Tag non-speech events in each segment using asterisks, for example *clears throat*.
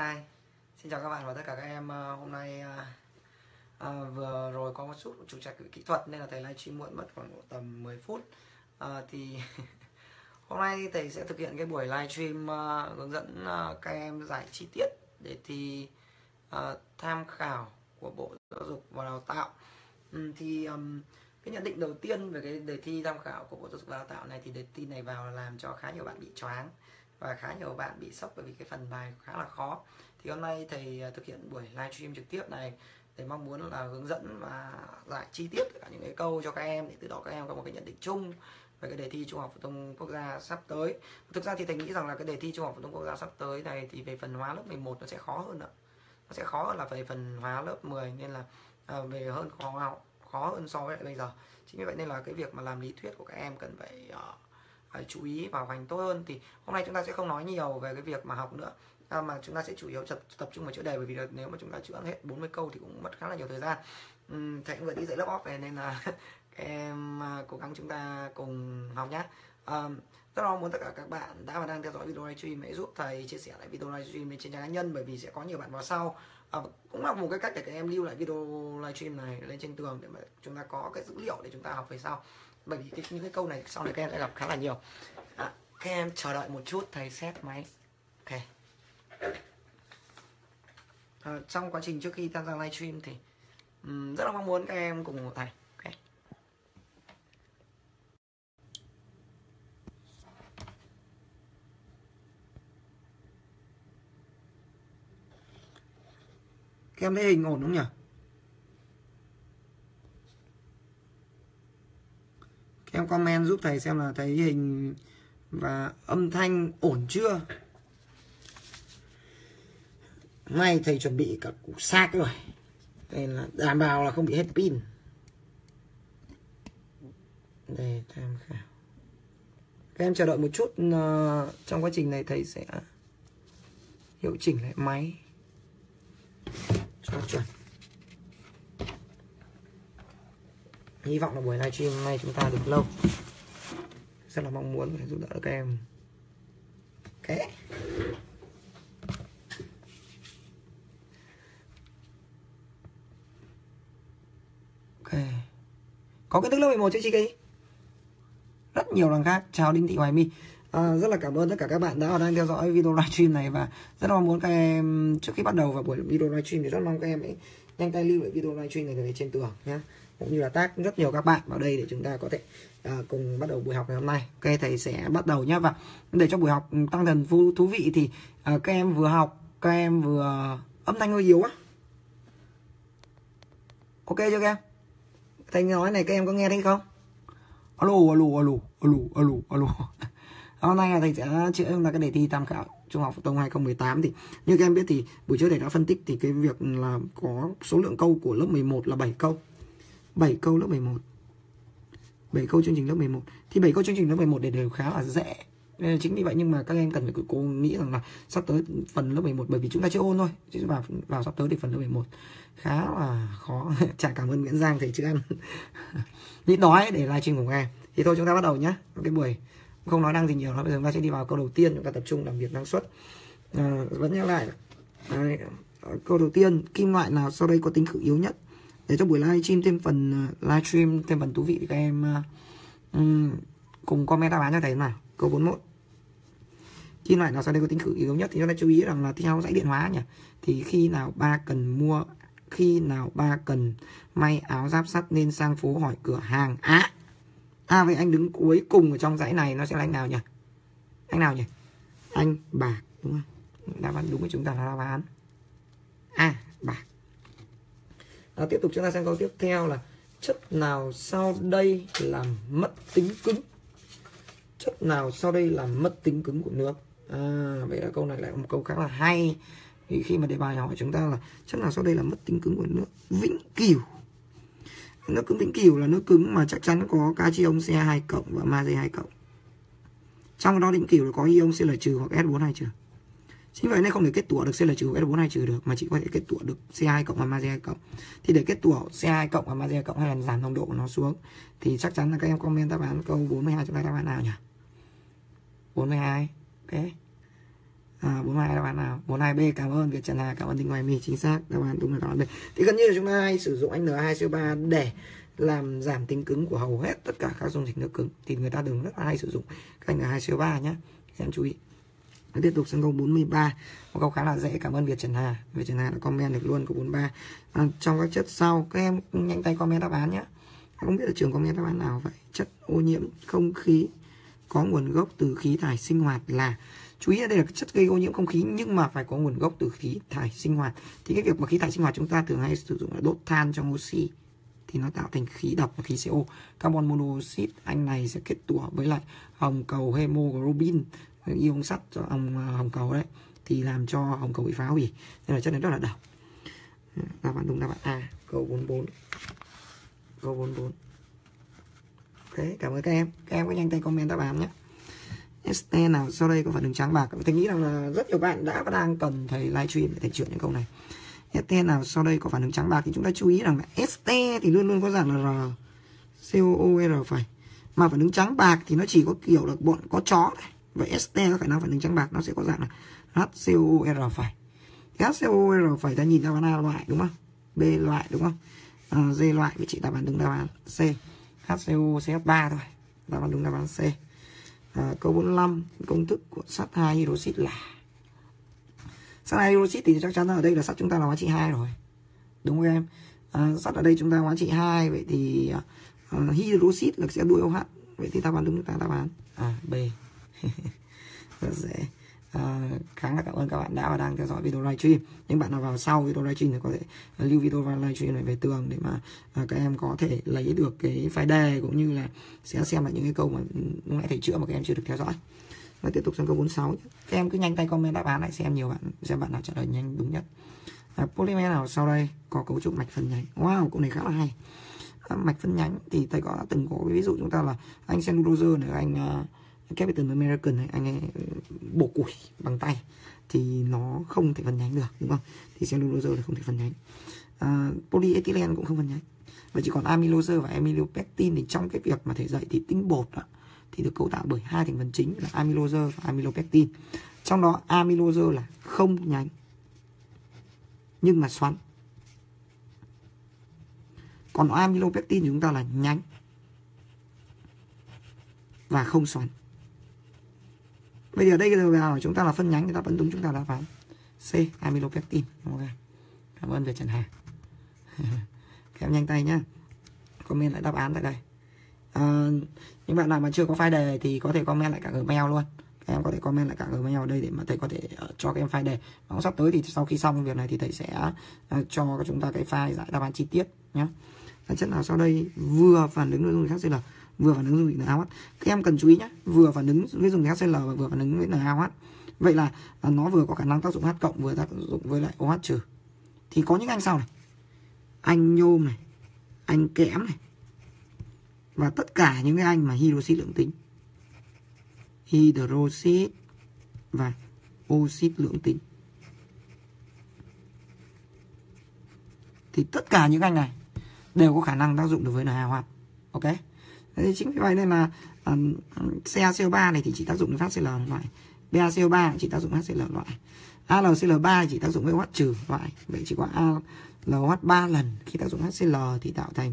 Hi, xin chào các bạn và tất cả các em ờ, Hôm nay à, à, vừa rồi có một chút trục trặc kỹ thuật nên là thầy livestream muộn mất khoảng tầm 10 phút. À, Thì *laughs* hôm nay thầy sẽ thực hiện cái buổi livestream à, hướng dẫn à, các em giải chi tiết để thi à, tham khảo của Bộ Giáo dục và Đào tạo. Ừ, Thì um, cái nhận định đầu tiên về cái đề thi tham khảo của Bộ Giáo dục và Đào tạo này thì đề thi này vào làm cho khá nhiều bạn bị choáng và khá nhiều bạn bị sốc bởi vì cái phần bài khá là khó. Thì hôm nay thầy à, thực hiện buổi livestream trực tiếp này để mong muốn là hướng dẫn và giải chi tiết cả những cái câu cho các em để từ đó các em có một cái nhận định chung về cái đề thi trung học phổ thông quốc gia sắp tới. Thực ra thì thầy nghĩ rằng là cái đề thi trung học phổ thông quốc gia sắp tới này thì về phần hóa lớp 11 nó sẽ khó hơn nữa nó sẽ khó hơn là về phần hóa lớp 10 nên là à, về hơn khó khó hơn so với lại bây giờ. Chính vì vậy nên là cái việc mà làm lý thuyết của các em cần phải uh, phải chú ý vào hành tốt hơn. Thì hôm nay chúng ta sẽ không nói nhiều về cái việc mà học nữa. À, mà chúng ta sẽ chủ yếu tập tập trung vào chữa đề bởi vì là nếu mà chúng ta chữa hết 40 câu thì cũng mất khá là nhiều thời gian. Uhm, thầy cũng vừa đi dạy lớp off về nên là *laughs* em à, cố gắng chúng ta cùng học nhé à, rất mong muốn tất cả các bạn đã và đang theo dõi video livestream hãy giúp thầy chia sẻ lại video livestream lên trên trang cá nhân bởi vì sẽ có nhiều bạn vào sau. À, cũng là một cái cách để các em lưu lại video livestream này lên trên tường để mà chúng ta có cái dữ liệu để chúng ta học về sau bởi vì cái, những cái câu này sau này các em sẽ gặp khá là nhiều. À, các em chờ đợi một chút thầy xét máy. Ok. À, trong quá trình trước khi tham gia livestream thì um, rất là mong muốn các em cùng ủng thầy. Ok. Các em thấy hình ổn không nhỉ? Các em comment giúp thầy xem là thấy hình và âm thanh ổn chưa? Nay thầy chuẩn bị cả củ sạc rồi, nên là đảm bảo là không bị hết pin. Đây tham khảo. Các em chờ đợi một chút ờ, trong quá trình này thầy sẽ hiệu chỉnh lại máy cho chuẩn. Hy vọng là buổi livestream hôm nay chúng ta được lâu. Rất là mong muốn để giúp đỡ các em. Ok. Ok. Có kiến thức lớp 11 chưa chị cái rất nhiều lần khác. Chào Đinh Thị Hoài My. À, rất là cảm ơn tất cả các bạn đã đang theo dõi video livestream này và rất mong muốn các em trước khi bắt đầu vào buổi video livestream thì rất mong các em ấy nhanh tay lưu lại video livestream này về trên tường nhé cũng như là tác rất nhiều các bạn vào đây để chúng ta có thể à, cùng bắt đầu buổi học ngày hôm nay. Ok thầy sẽ bắt đầu nhé và để cho buổi học tăng dần thú, thú vị thì à, các em vừa học các em vừa âm thanh hơi yếu á. Ok chưa các em? Thầy nói này các em có nghe thấy không? Alo alo alo alo alo alo. *laughs* Hôm nay là thầy sẽ chữa là cái đề thi tham khảo trung học phổ thông 2018 thì như các em biết thì buổi trước thầy đã phân tích thì cái việc là có số lượng câu của lớp 11 là 7 câu. 7 câu lớp 11 7 câu chương trình lớp 11 thì 7 câu chương trình lớp 11 để đều khá là dễ. Nên chính vì vậy nhưng mà các em cần phải cố nghĩ rằng là sắp tới phần lớp 11 bởi vì chúng ta chưa ôn thôi. Chứ vào vào sắp tới thì phần lớp 11 khá là khó. *laughs* Chả cảm ơn Nguyễn Giang thầy chữ ăn. *laughs* Ít nói để livestream cùng em thì thôi chúng ta bắt đầu nhé cái buổi không nói năng gì nhiều nói bây giờ chúng ta sẽ đi vào câu đầu tiên. Chúng ta tập trung làm việc năng suất. À, vẫn nhắc lại. Đấy, câu đầu tiên. Kim loại nào sau đây có tính cự yếu nhất? Để cho buổi live stream thêm phần uh, livestream thêm phần thú vị thì các em uh, um, cùng comment đáp án cho thầy nào. Câu 41 khi loại nào sau đây có tính khử yếu nhất thì chúng ta chú ý rằng là theo dãy điện hóa nhỉ? Thì khi nào ba cần mua khi nào ba cần may áo giáp sắt nên sang phố hỏi cửa hàng? A à, à vậy anh đứng cuối cùng ở trong dãy này nó sẽ là anh nào nhỉ? Anh nào nhỉ? Anh bạc đúng không? Đáp án đúng của chúng ta là đáp án a bạc à, tiếp tục chúng ta xem câu tiếp theo là chất nào sau đây làm mất tính cứng? Chất nào sau đây làm mất tính cứng của nước? À, vậy là câu này lại một câu khá là hay. Thì khi mà đề bài hỏi chúng ta là chất nào sau đây là mất tính cứng của nước? Vĩnh cửu. Nước cứng vĩnh cửu là nước cứng mà chắc chắn có cation Ce2 cộng và magie 2 cộng. Trong đó vĩnh cửu là có ion Cl trừ hoặc S42 trừ chính vậy nên không thể kết tủa được Cl trừ S4 này trừ được mà chỉ có thể kết tủa được C2 cộng và magie 2 cộng. Thì để kết tủa C2 cộng và magie 2 cộng hay là giảm nồng độ của nó xuống thì chắc chắn là các em comment đáp án câu 42 chúng ta đáp án nào nhỉ? 42 ok. À, 42 đáp án nào? 42B cảm ơn Việt Trần Hà cảm ơn Tinh Ngoài Mì chính xác đáp án đúng là đáp án B. Thì gần như là chúng ta hay sử dụng anh N2CO3 để làm giảm tính cứng của hầu hết tất cả các dung dịch nước cứng. Thì người ta đừng rất là hay sử dụng cái N2CO3 nhé em chú ý tiếp tục sang câu 43 một câu khá là dễ. Cảm ơn Việt Trần Hà. Việt Trần Hà đã comment được luôn câu 43 à, trong các chất sau các em nhanh tay comment đáp án nhé. Không biết là trường comment đáp án nào. Vậy chất ô nhiễm không khí có nguồn gốc từ khí thải sinh hoạt là chú ý đây là chất gây ô nhiễm không khí nhưng mà phải có nguồn gốc từ khí thải sinh hoạt. Thì cái việc mà khí thải sinh hoạt chúng ta thường hay sử dụng là đốt than trong oxy thì nó tạo thành khí độc và khí CO carbon monoxide anh này sẽ kết tủa với lại hồng cầu hemoglobin ion sắt cho ông ờ, hồng cầu đấy, thì làm cho hồng cầu bị phá hủy. Nên là chất này rất là độc đáp án đúng đáp án A, câu 44 câu 44 thế cảm ơn các em. Các em có nhanh tay comment đáp án nhé. ST nào sau đây có phản ứng trắng bạc? Thầy nghĩ rằng là rất nhiều bạn đã và đang cần thầy livestream để thầy chuyển những câu này. ST nào sau đây có phản ứng trắng bạc thì chúng ta chú ý rằng là ST thì luôn luôn có dạng là R COOR phải. Mà phản ứng trắng bạc thì nó chỉ có kiểu là bọn có chó này và ester phải khả năng phản trắng bạc nó sẽ có dạng là HCOR phải. HCOR phải ta nhìn đáp án A loại đúng không? B loại đúng không? À, D loại vị trí đáp án đúng đáp án C. HCO CH3 thôi đáp án đúng đáp án C. À, câu 45 công thức của sắt 2 hydroxit là? Sắt 2 hydroxit thì chắc chắn là ở đây là sắt chúng ta là hóa trị 2 rồi đúng không em? À, sắt ở đây chúng ta hóa trị 2 vậy thì uh, hydroxit là sẽ đuôi OH vậy thì đáp án đúng là đáp án à B rất *laughs* dễ dạ, à, khá là cảm ơn các bạn đã và đang theo dõi video livestream. Những bạn nào vào sau video livestream thì có thể lưu video livestream này về tường để mà à, các em có thể lấy được cái file đề cũng như là sẽ xem lại những cái câu mà lúc nãy thầy chữa mà các em chưa được theo dõi. Và tiếp tục sang câu 46 các em cứ nhanh tay comment đáp án lại xem nhiều bạn xem bạn nào trả lời nhanh đúng nhất. À, polymer nào sau đây có cấu trúc mạch phân nhánh? Wow câu này khá là hay. À, mạch phân nhánh thì thầy có từng có cái ví dụ chúng ta là anh cellulose này anh uh, Captain American này anh ấy ừ, bổ củi bằng tay thì nó không thể phân nhánh được đúng không? Thì cellulose là không thể phân nhánh. À, polyethylene cũng không phân nhánh. Và chỉ còn amylose và amylopectin thì trong cái việc mà thể dạy thì tinh bột đó, thì được cấu tạo bởi hai thành phần chính là amylose và amylopectin trong đó amylose là không nhánh nhưng mà xoắn. Còn amylopectin chúng ta là nhánh và không xoắn bây giờ đây cái vào chúng ta là phân nhánh thì ta vẫn đúng chúng ta đáp án C amylopectin. Ok. Cảm ơn về Trần Hà. *laughs* Các em nhanh tay nhá. Comment lại đáp án tại đây. À, những bạn nào mà chưa có file đề thì có thể comment lại cả Gmail luôn. Các em có thể comment lại cả Gmail ở đây để mà thầy có thể uh, cho các em file đề. Và sắp tới thì sau khi xong việc này thì thầy sẽ uh, cho chúng ta cái file giải đáp án chi tiết nhé. Chất nào sau đây vừa phản ứng nội dung khác gì là vừa phản ứng dung dịch NaOH các em cần chú ý nhé vừa phản ứng với dùng HCl và vừa phản ứng với NaOH vậy là à, nó vừa có khả năng tác dụng H cộng, vừa tác dụng với lại OH trừ. Thì có những anh sau này, anh nhôm này, anh kẽm này, và tất cả những cái anh mà hydroxit lượng tính. Hydroxit và oxit lượng tính. Thì tất cả những anh này đều có khả năng tác dụng được với NaOH ok? Thế chính vì vậy nên là um, CaCO3 này thì chỉ tác dụng với HCl loại BaCO3 chỉ tác dụng HCl loại AlCl3 chỉ tác dụng với OH trừ loại vậy chỉ có AlOH 3 lần khi tác dụng HCl thì tạo thành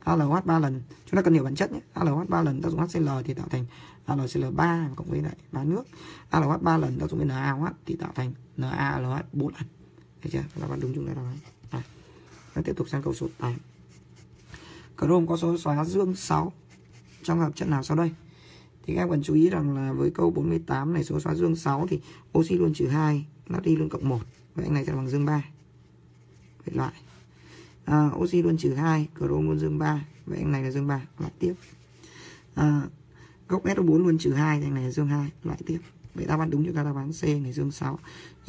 AlOH 3 lần. Chúng ta cần hiểu bản chất nhé AlOH 3 lần tác dụng HCl thì tạo thành AlCl3 cộng với lại ba nước AlOH 3 lần tác dụng với NaOH thì tạo thành NaAlOH 4 lần. Thấy chưa? Là bạn đúng chúng ta nói à. tiếp tục sang câu số 8 Chrome có số xóa dương 6 trong hợp chất nào sau đây? Thì các em cần chú ý rằng là với câu 48 này số xóa dương 6 thì oxy luôn trừ 2 natri luôn cộng 1 vậy anh này sẽ bằng dương 3 vậy loại. À, oxy luôn trừ 2 chrome luôn dương 3 vậy anh này là dương 3 loại tiếp. À, gốc SO4 luôn trừ 2 thì anh này là dương 2 loại tiếp. Vậy đáp án đúng chúng ta đáp án C này dương 6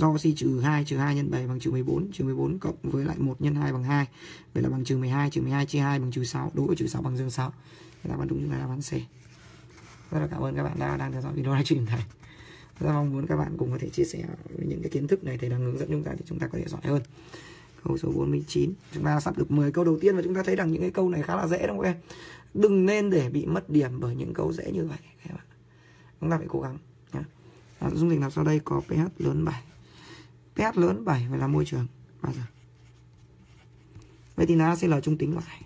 do oxy trừ 2 trừ 2 nhân 7 bằng trừ 14 trừ 14 cộng với lại 1 nhân 2 bằng 2 vậy là bằng trừ 12 trừ 12 chia 2 bằng trừ 6 đối với trừ 6 bằng dương 6 vậy đáp án đúng chúng ta đáp án C. Rất là cảm ơn các bạn đã đang theo dõi video này livestream thầy rất mong muốn các bạn cùng có thể chia sẻ những cái kiến thức này thầy đang hướng dẫn chúng ta thì chúng ta có thể giỏi hơn. Câu số 49 chúng ta sắp được 10 câu đầu tiên và chúng ta thấy rằng những cái câu này khá là dễ đúng không em? Đừng nên để bị mất điểm bởi những câu dễ như vậy chúng ta phải cố gắng nhé à, dung dịch nào sau đây? Có pH lớn 7 pH lớn 7 phải là môi trường. Bao giờ? Vậy thì nó sẽ là trung tính loại.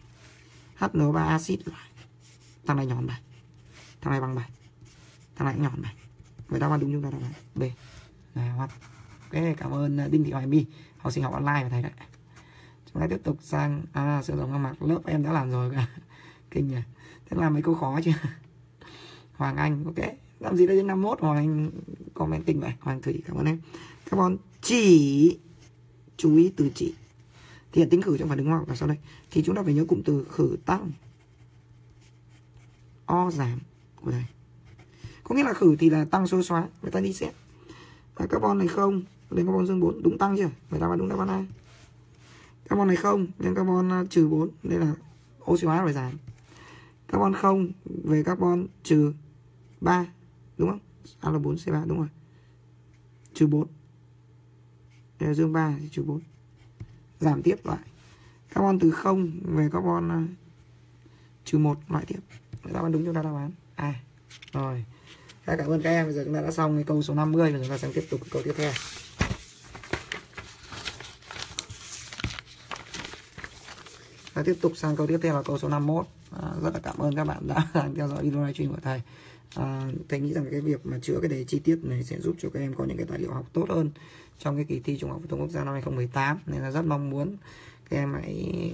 HNO3 axit loại. Thằng này nhọn 7 thằng này bằng 7 thằng này nhọn 7 vậy đáp án đúng chúng ta đáp án B. Dạ, là hoặc ok cảm ơn à, Đinh Thị Hoài My. Học sinh học online và thầy đấy. Chúng ta tiếp tục sang à, sử dụng mặt lớp em đã làm rồi cả. *laughs* Kinh nhỉ. Thế làm mấy câu khó chưa *laughs* Hoàng Anh ok. Làm gì đến 51 Hoàng Anh comment kinh vậy. Hoàng Thủy cảm ơn em. Carbon chỉ chú ý từ chỉ. Thì hiện tính khử trong phản ứng hóa học là sau đây. Thì chúng ta phải nhớ cụm từ khử tăng. O giảm của thầy. Có nghĩa là khử thì là tăng số xóa người ta đi xét. À, carbon này không lên carbon dương 4 đúng tăng chưa? Người ta vào đúng đáp án A carbon này không lên carbon à, trừ 4 đây là oxy hóa rồi giảm. Carbon không về carbon trừ 3 đúng không? A là 4 c 3 đúng rồi. Trừ 4 dương 3 thì trừ 4 giảm tiếp loại carbon từ 0 về carbon ờ, trừ 1 loại tiếp. Đáp án đúng chúng ta đáp án. A rồi. Cảm ơn các em. Bây giờ chúng ta đã xong cái câu số 50 và chúng ta sẽ tiếp tục câu tiếp theo. Ta tiếp tục sang câu tiếp theo là câu số 51 à, ờ, rất là cảm ơn các bạn đã *laughs* theo dõi video livestream của thầy. À, thầy nghĩ rằng cái việc mà chữa cái đề chi tiết này sẽ giúp cho các em có những cái tài liệu học tốt hơn trong cái kỳ thi trung học phổ thông quốc gia năm 2018 nên là rất mong muốn các em hãy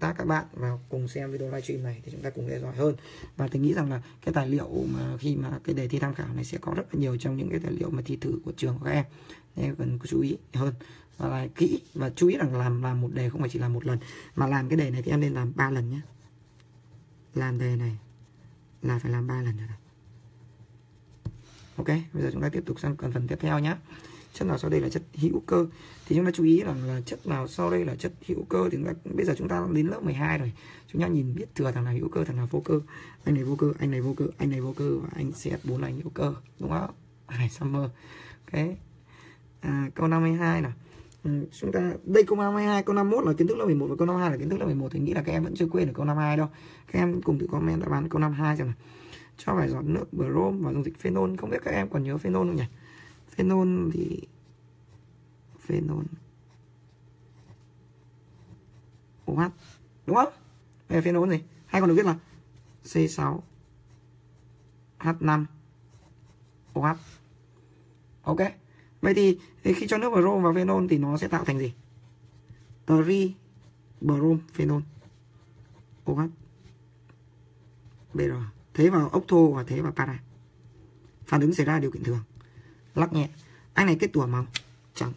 tác các bạn vào cùng xem video livestream này thì chúng ta cùng nghe giỏi hơn. Và tôi nghĩ rằng là cái tài liệu mà khi mà cái đề thi tham khảo này sẽ có rất là nhiều trong những cái tài liệu mà thi thử của trường của các em. Nên cần chú ý hơn và là kỹ và chú ý rằng làm làm một đề không phải chỉ làm một lần, mà làm cái đề này thì em nên làm ba lần nhé. Làm đề này là phải làm ba lần rồi ok, bây giờ chúng ta tiếp tục sang phần tiếp theo nhé chất nào sau đây là chất hữu cơ. Thì chúng ta chú ý rằng là chất nào sau đây là chất hữu cơ thì chúng ta, bây giờ chúng ta đến lớp 12 rồi. Chúng ta nhìn biết thừa thằng nào hữu cơ thằng nào vô cơ. Anh này vô cơ anh này vô cơ anh này vô cơ và anh CS4 là anh hữu cơ đúng không? *laughs* Hải Summer ok. À, câu 52 nào. Ừ, chúng ta đây câu 52 câu 51 là kiến thức lớp 11 và câu 52 là kiến thức lớp 11 thì nghĩ là các em vẫn chưa quên được câu 52 đâu. Các em cùng tự comment đáp án câu 52 xem nào. Cho vài giọt nước brom và dung dịch phenol. Không biết các em còn nhớ phenol không nhỉ? Phenol thì phenol OH đúng không? Đây là phenol gì? Hay còn được viết là C6 H5 OH ok. Vậy thì, thì khi cho nước brom vào phenol thì nó sẽ tạo thành gì? Tri brom phenol OH BR thế vào ốc thô và thế vào para. Phản ứng xảy ra điều kiện thường lắc nhẹ. Anh này kết tủa màu. Trắng.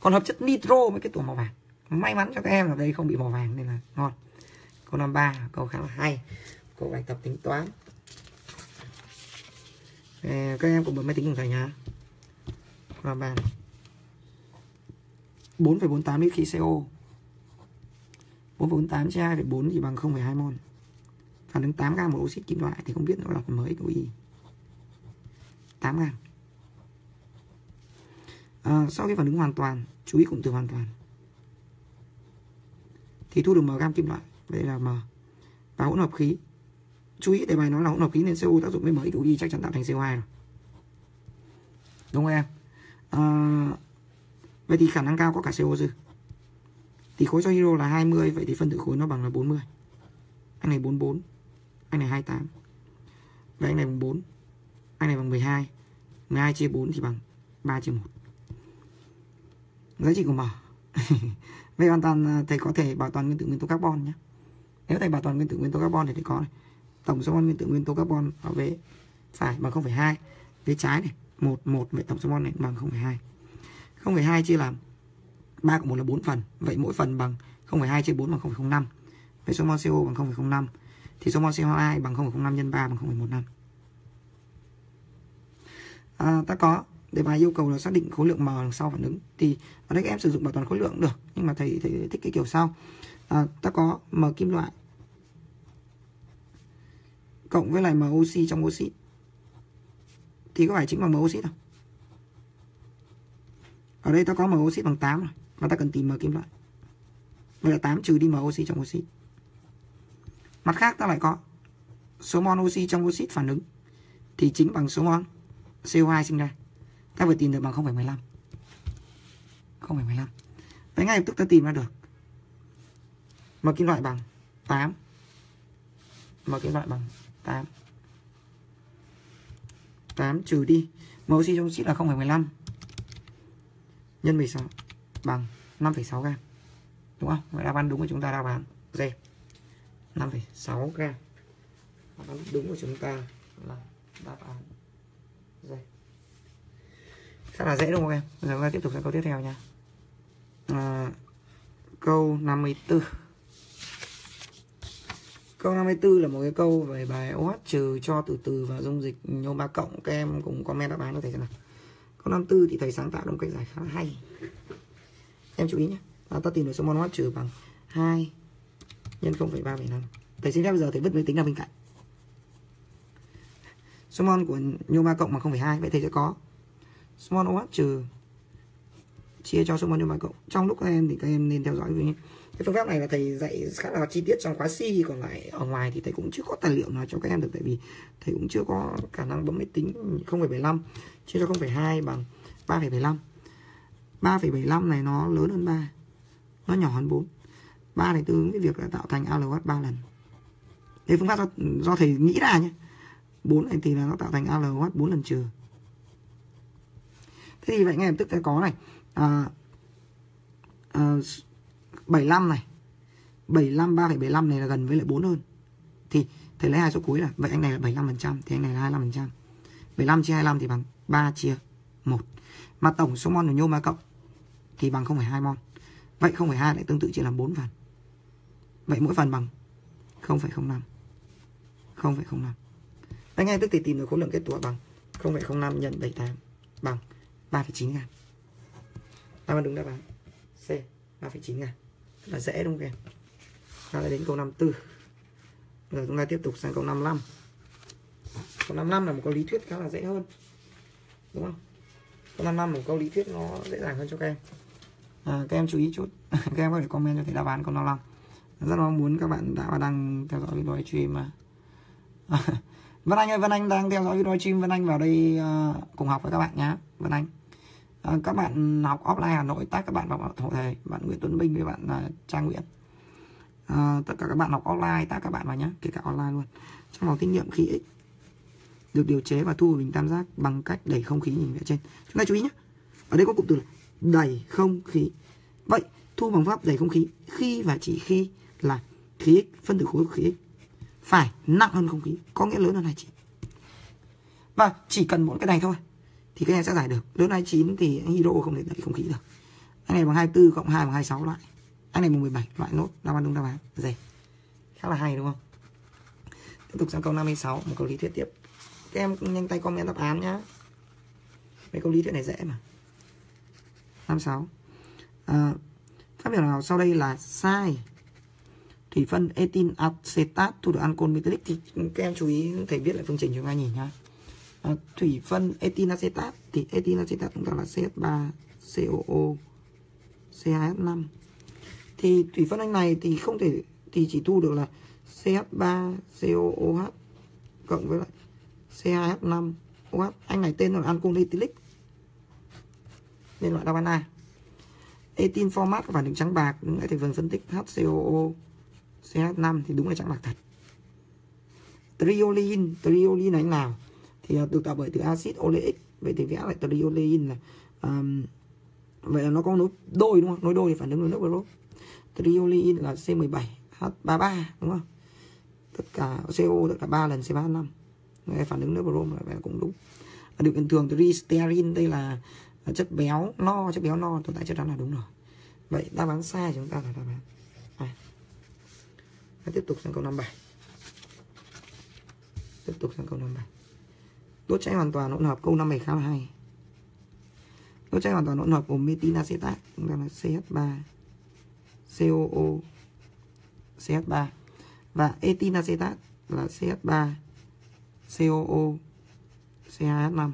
Còn hợp chất nitro với kết tủa màu vàng. May mắn cho các em ở đây không bị màu vàng nên là ngon. Câu năm ba câu khá là hay. Câu bài tập tính toán. Ờ, các em cũng bấm máy tính cùng thầy nhá câu năm ba bốn 4,48 lít khí CO 4,48 chia 2,4 thì bằng 0,2 mol. Phản ứng 8 gam một oxit kim loại thì không biết nó đọc mới của y. 8 gam à, sau khi phản ứng hoàn toàn chú ý cụm từ hoàn toàn. Thì thu được m gam kim loại đây là m. Và hỗn hợp khí. Chú ý đề bài nó là hỗn hợp khí nên CO tác dụng với mới đủ y chắc chắn tạo thành CO2 rồi. Đúng không em. À, vậy thì khả năng cao có cả CO dư. Thì khối cho hydro là 20 vậy thì phân tử khối nó bằng là 40 anh này 44 anh này 28 và anh này bằng 4 anh này bằng 12 12 chia 4 thì bằng 3 chia 1 giá trị của M *laughs* Vậy hoàn toàn à, thầy có thể bảo toàn nguyên tử nguyên tố carbon nhé. Nếu thầy bảo toàn nguyên tử nguyên tố carbon thì thầy có này. Tổng số mol nguyên tử nguyên tố carbon ở vế phải bằng 0,2 Vế trái này 1, 1 Vậy tổng số mol này bằng 0,2 0,2 chia làm 3 cộng 1 là 4 phần. Vậy mỗi phần bằng 0,2 chia 4 bằng 0,05 Vậy số mol CO bằng 0,05 Thì số mol CO2 bằng 0,05 nhân 3 bằng 0,15 à, Ta có đề bài yêu cầu là xác định khối lượng m sau phản ứng. Thì ở đây các em sử dụng bảo toàn khối lượng được nhưng mà thầy thầy thích cái kiểu sau. À, ta có m kim loại cộng với lại m oxy trong oxit thì có phải chính bằng m oxit không ở đây ta có m oxit bằng 8 rồi và ta cần tìm m kim loại. Vậy là 8 trừ đi m oxy trong oxit mặt khác ta lại có số mol oxy trong oxit phản ứng thì chính bằng số mol CO2 sinh ra ta vừa tìm được bằng 0,15 0,15 Đấy ngay lập tức ta tìm ra được. M kim loại bằng 8 M kim loại bằng 8 8 trừ đi. M oxy trong xít là 0,15 nhân 16 bằng 5,6 gram. Đúng không? Vậy đáp án đúng của chúng ta đáp án D. 5,6 gram. Đáp án đúng của chúng ta là đáp án D rất là dễ đúng không em? Bây giờ chúng ta tiếp tục sang câu tiếp theo nha à, câu 54 Câu 54 là một cái câu về bài OH trừ cho từ từ và dung dịch nhôm ba cộng các em cùng comment đáp án cho thầy xem nào. Câu 54 thì thầy sáng tạo một cách giải khá là hay. Em chú ý nhé. À, ta tìm được số mol OH trừ bằng 2 nhân 0,375. Thầy xin phép bây giờ thầy vứt máy tính ra bên cạnh. Số mol của nhôm ba cộng bằng 0,2 vậy thầy sẽ có số OH trừ chia cho số bao nhiêu 3 cộng. Trong lúc các em thì các em nên theo dõi nhé. Cái phương pháp này là thầy dạy khá là chi tiết trong khóa C còn lại ở ngoài thì thầy cũng chưa có tài liệu nào cho các em được tại vì thầy cũng chưa có khả năng bấm máy tính 0,75 chia cho 0,2 bằng 3,75 3,75 này nó lớn hơn 3 nó nhỏ hơn 4 3 này tương ứng với việc là tạo thành ALH 3 lần. Đây phương pháp do, do thầy nghĩ ra nhé. 4 này thì là nó tạo thành ALH 4 lần trừ thế thì vậy? Ngay lập tức sẽ có này. À, à, 75 này. 75 3,75 này là gần với lại 4 hơn. Thì thầy lấy hai số cuối là vậy anh này là 75% thì anh này là 25% 75 chia 25 thì bằng 3 chia 1 mà tổng số mol của nhôm 3 cộng thì bằng 0,2 mol vậy 0,2 lại tương tự chia làm 4 phần. Vậy mỗi phần bằng 0,05 0,05 Đây ngay tức thì tìm được khối lượng kết tủa bằng 0,05 nhân 78 bằng 3,9 ngàn. Đáp án đúng đáp án. C 3,9 ngàn. Là dễ đúng không em? Ta lại đến câu 54 rồi chúng ta tiếp tục sang câu 55 câu 55 là một câu lý thuyết khá là dễ hơn. Đúng không? Câu 55 là một câu lý thuyết nó dễ dàng hơn cho các em. À, các em chú ý chút. *laughs* Các em có thể comment cho thầy đáp án câu 55 rất mong muốn các bạn đã và đang theo dõi video livestream mà. *laughs* Vân Anh ơi Vân Anh đang theo dõi video stream Vân Anh vào đây uh, cùng học với các bạn nhé Vân Anh à, các bạn học offline Hà Nội tác các bạn vào hộ thầy bạn Nguyễn Tuấn Minh với bạn uh, Trang Nguyễn. À, tất cả các bạn học offline tác các bạn vào nhé kể cả online luôn. Trong đó thí nghiệm khí X được điều chế và thu hồi bình tam giác bằng cách đẩy không khí nhìn vẽ trên. Chúng ta chú ý nhé ở đây có cụm từ là đẩy không khí. Vậy thu bằng pháp đẩy không khí khi và chỉ khi là khí x phân tử khối của khí x phải nặng hơn không khí có nghĩa lớn hơn 29 và chỉ cần một cái này thôi thì các em sẽ giải được. Lớn 29 thì hydro không thể đẩy không khí được. Anh này bằng 24 cộng 2 bằng 26 loại. Anh này bằng 17 loại nốt đáp án đúng đáp án dày khá là hay đúng không? Tiếp tục sang câu 56 một câu lý thuyết tiếp. Các em nhanh tay comment đáp án nhá. Mấy câu lý thuyết này dễ mà. 56 à, phát biểu nào sau đây là sai? Thủy phân etin acetat thu được ancol metallic thì các em chú ý thầy viết lại phương trình cho ngay ta nhìn nhá à, thủy phân etin acetat thì etin acetat chúng ta là CH3 COO CH5 thì thủy phân anh này thì không thể thì chỉ thu được là CH3 COOH cộng với lại C2H5 OH anh này tên là ancol etylic nên loại đáp án A. Etin format của phản ứng trắng bạc đúng là thành phần phân tích HCOO CH5 thì đúng là trắng bạc thật. Triolin triolin là anh nào? Thì à, được tạo bởi từ axit oleic vậy thì vẽ lại triolein là um, vậy là nó có nối đôi đúng không? Nối đôi thì phản ứng với nước bro triolein là C17 H33 đúng không? Tất cả CO tất cả ba lần C35 Đây, phản ứng nước brom là cũng đúng. Ở điều kiện thường tristerin đây là à, chất béo no chất béo no tồn tại chất đó là đúng rồi. Vậy đáp án sai chúng ta là đáp án. À. tiếp tục sang câu 57 tiếp tục sang câu 57 đốt cháy hoàn toàn hỗn hợp câu 57 khá là hay đốt cháy hoàn toàn hỗn hợp gồm metin acetat chúng ta là CH3 COO CH3 và etin acetat là CH3 COO CH5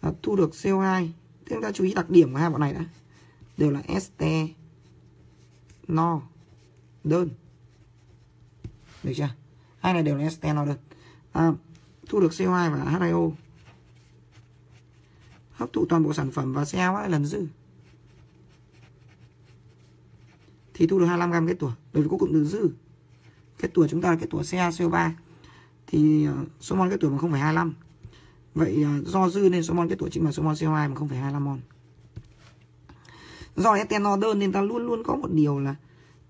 và thu được CO2 thế chúng ta chú ý đặc điểm của hai bọn này đã. Đều là ST no đơn. Được chưa? Hai này đều là ST no đơn. À, thu được CO2 và H2O hấp thụ toàn bộ sản phẩm và CO hai lần dư thì thu được 25 gram kết tủa bởi vì có cụm từ dư kết tủa chúng ta là kết tủa Ca CO3 thì ờ, số mol kết tủa bằng 0,25 vậy ờ, do dư nên số mol kết tủa chính là số mol CO2 bằng 0,25 mol. Do ethanol đơn nên ta luôn luôn có một điều là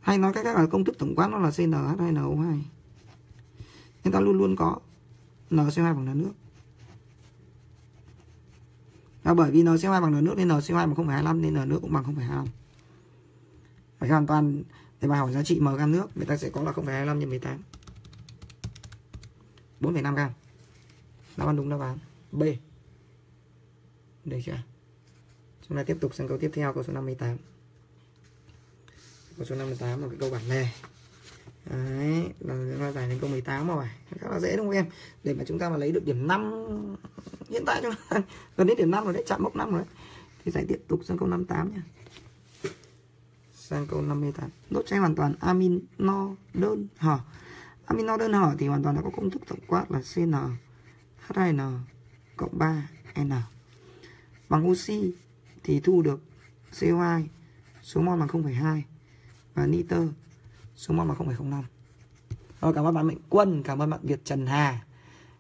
hay nói cách khác là công thức tổng quát nó là CnH2NO2 nên ta luôn luôn có. NCO2 bằng là nước. Và bởi vì NCO2 bằng là nước nên NCO2 bằng 0,25 nên N nước cũng bằng 0,25 phải hoàn toàn để bài hỏi giá trị m gam nước người ta sẽ có là 0,25 nhân 18 4,5 gam. đáp án đúng đáp án B. Được chưa? Chúng ta tiếp tục sang câu tiếp theo câu số 58 câu số 58 là cái câu bản lề Đấy, là giải thành công 18 mà bài khá là dễ đúng không em? Để mà chúng ta mà lấy được điểm 5 hiện tại chúng ta *laughs* gần đến điểm 5 rồi đấy chạm mốc 5 rồi đấy thì giải tiếp tục sang câu 58 nha. Sang câu 58 đốt cháy hoàn toàn amino đơn hở. Amino đơn hở thì hoàn toàn đã có công thức tổng quát là CN H2N cộng 3N bằng oxy thì thu được CO2 số mol bằng 0,2 và nitơ số mol là 0,05 rồi cảm ơn bạn Mạnh Quân cảm ơn bạn Việt Trần Hà.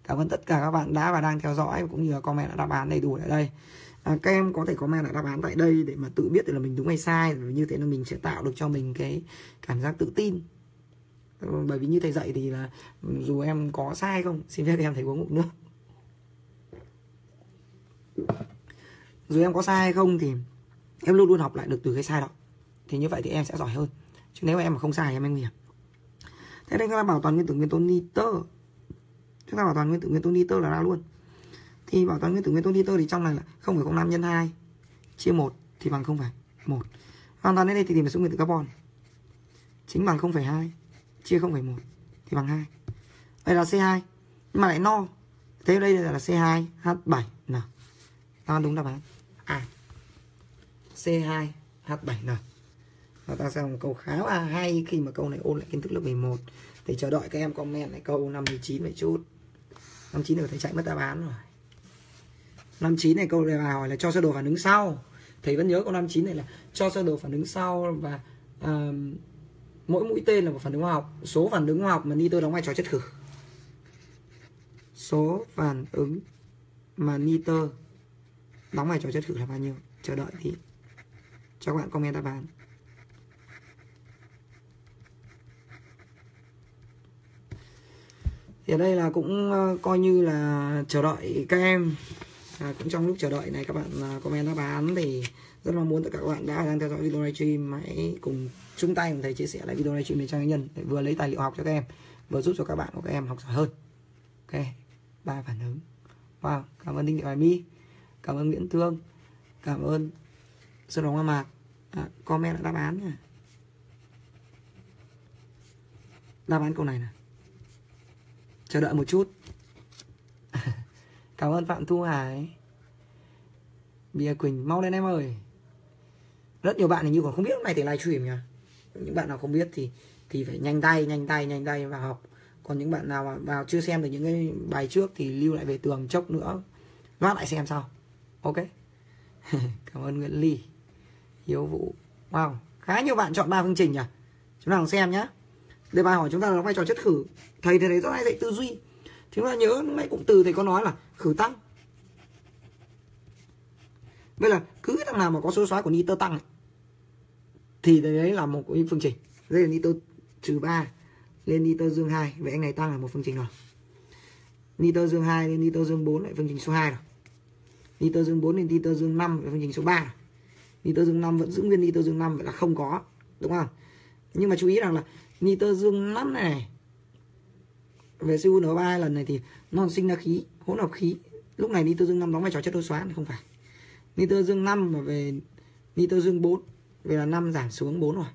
Cảm ơn tất cả các bạn đã và đang theo dõi cũng như là comment đã đáp án đầy đủ ở đây. À, các em có thể comment lại đáp án tại đây để mà tự biết được là mình đúng hay sai và như thế là mình sẽ tạo được cho mình cái cảm giác tự tin. Ừ, bởi vì như thầy dạy thì là dù em có sai không xin phép em thầy uống ngụm nước. Dù em có sai hay không thì em luôn luôn học lại được từ cái sai đó. Thì như vậy thì em sẽ giỏi hơn chứ nếu mà em mà không xài em nguy hiểm. Thế nên chúng ta bảo toàn nguyên tử nguyên tố nitơ. Chúng ta bảo toàn nguyên tử nguyên tố nitơ là ra luôn. Thì bảo toàn nguyên tử nguyên tố nitơ thì trong này là 0,05 nhân hai chia một thì bằng 0,1 hoàn toàn đến đây thì tìm được số nguyên tử carbon. Chính bằng 0,2 chia 0,1 thì bằng 2 đây là C2 nhưng mà lại no. Thế đây là C2 H7 nào đáp đúng đáp án. À C2 H7N và ta xem một câu khá là hay khi mà câu này ôn lại kiến thức lớp 11 thì chờ đợi các em comment lại câu 59 một chút. 59 này thầy chạy mất đáp án rồi. 59 này câu đề bài hỏi là cho sơ đồ phản ứng sau. Thầy vẫn nhớ câu 59 này là cho sơ đồ phản ứng sau và uh, mỗi mũi tên là một phản ứng hóa học. Số phản ứng hóa học mà nitơ đóng vai trò chất khử. Số phản ứng mà nitơ đóng vai trò chất khử là bao nhiêu? Chờ đợi thì cho các bạn comment đáp án. Thì ở đây là cũng ờ, coi như là chờ đợi các em. À, cũng trong lúc chờ đợi này các bạn ờ, comment đáp án thì rất mong muốn tất cả các bạn đã đang theo dõi video livestream hãy cùng chung tay cùng thầy chia sẻ lại video livestream này cho cá nhân để vừa lấy tài liệu học cho các em vừa giúp cho các bạn của các em học giỏi hơn. Ok ba phản ứng. Wow cảm ơn đinh thị hoài my cảm ơn nguyễn thương cảm ơn sơn hồng hoa mạc. À, comment lại đáp án nha. Đáp án câu này này chờ đợi một chút. *laughs* Cảm ơn phạm thu hải. Bia quỳnh, mau lên em ơi. Rất nhiều bạn hình như còn không biết hôm nay thì livestream nhá những bạn nào không biết thì thì phải nhanh tay nhanh tay nhanh tay vào học. Còn những bạn nào mà vào chưa xem được những cái bài trước thì lưu lại về tường chốc nữa. Loát lại xem sau. Ok. *laughs* Cảm ơn nguyễn ly. Hiếu vũ. Wow, khá nhiều bạn chọn ba phương trình nhỉ? Chúng ta cùng xem nhé đề bài hỏi chúng ta là vai trò chất khử thầy thầy rất hay dạy tư duy? Thì chúng ta nhớ, lúc nãy cụm từ thầy có nói là khử tăng. Vậy là cứ thằng nào mà có số xoái của nitơ tăng thì đấy là một cái phương trình. Đây là nitơ trừ 3 lên nitơ dương 2 vậy anh này tăng là một phương trình rồi. Nitơ dương 2 lên nitơ dương 4 lại phương trình số 2 rồi. Nitơ dương 4 lên nitơ dương 5 vậy phương trình số 3 rồi. nitơ dương 5 vẫn giữ nguyên nitơ dương 5 vậy là không có, đúng không? Nhưng mà chú ý rằng là nitơ dương 5 này về CuNO3 lần này thì nó sinh ra khí, hỗn hợp khí. Lúc này nitơ dương 5 đóng vai trò chất đốt xóa không phải. Nitơ dương 5 mà về nitơ dương 4 về là 5 giảm xuống 4 rồi.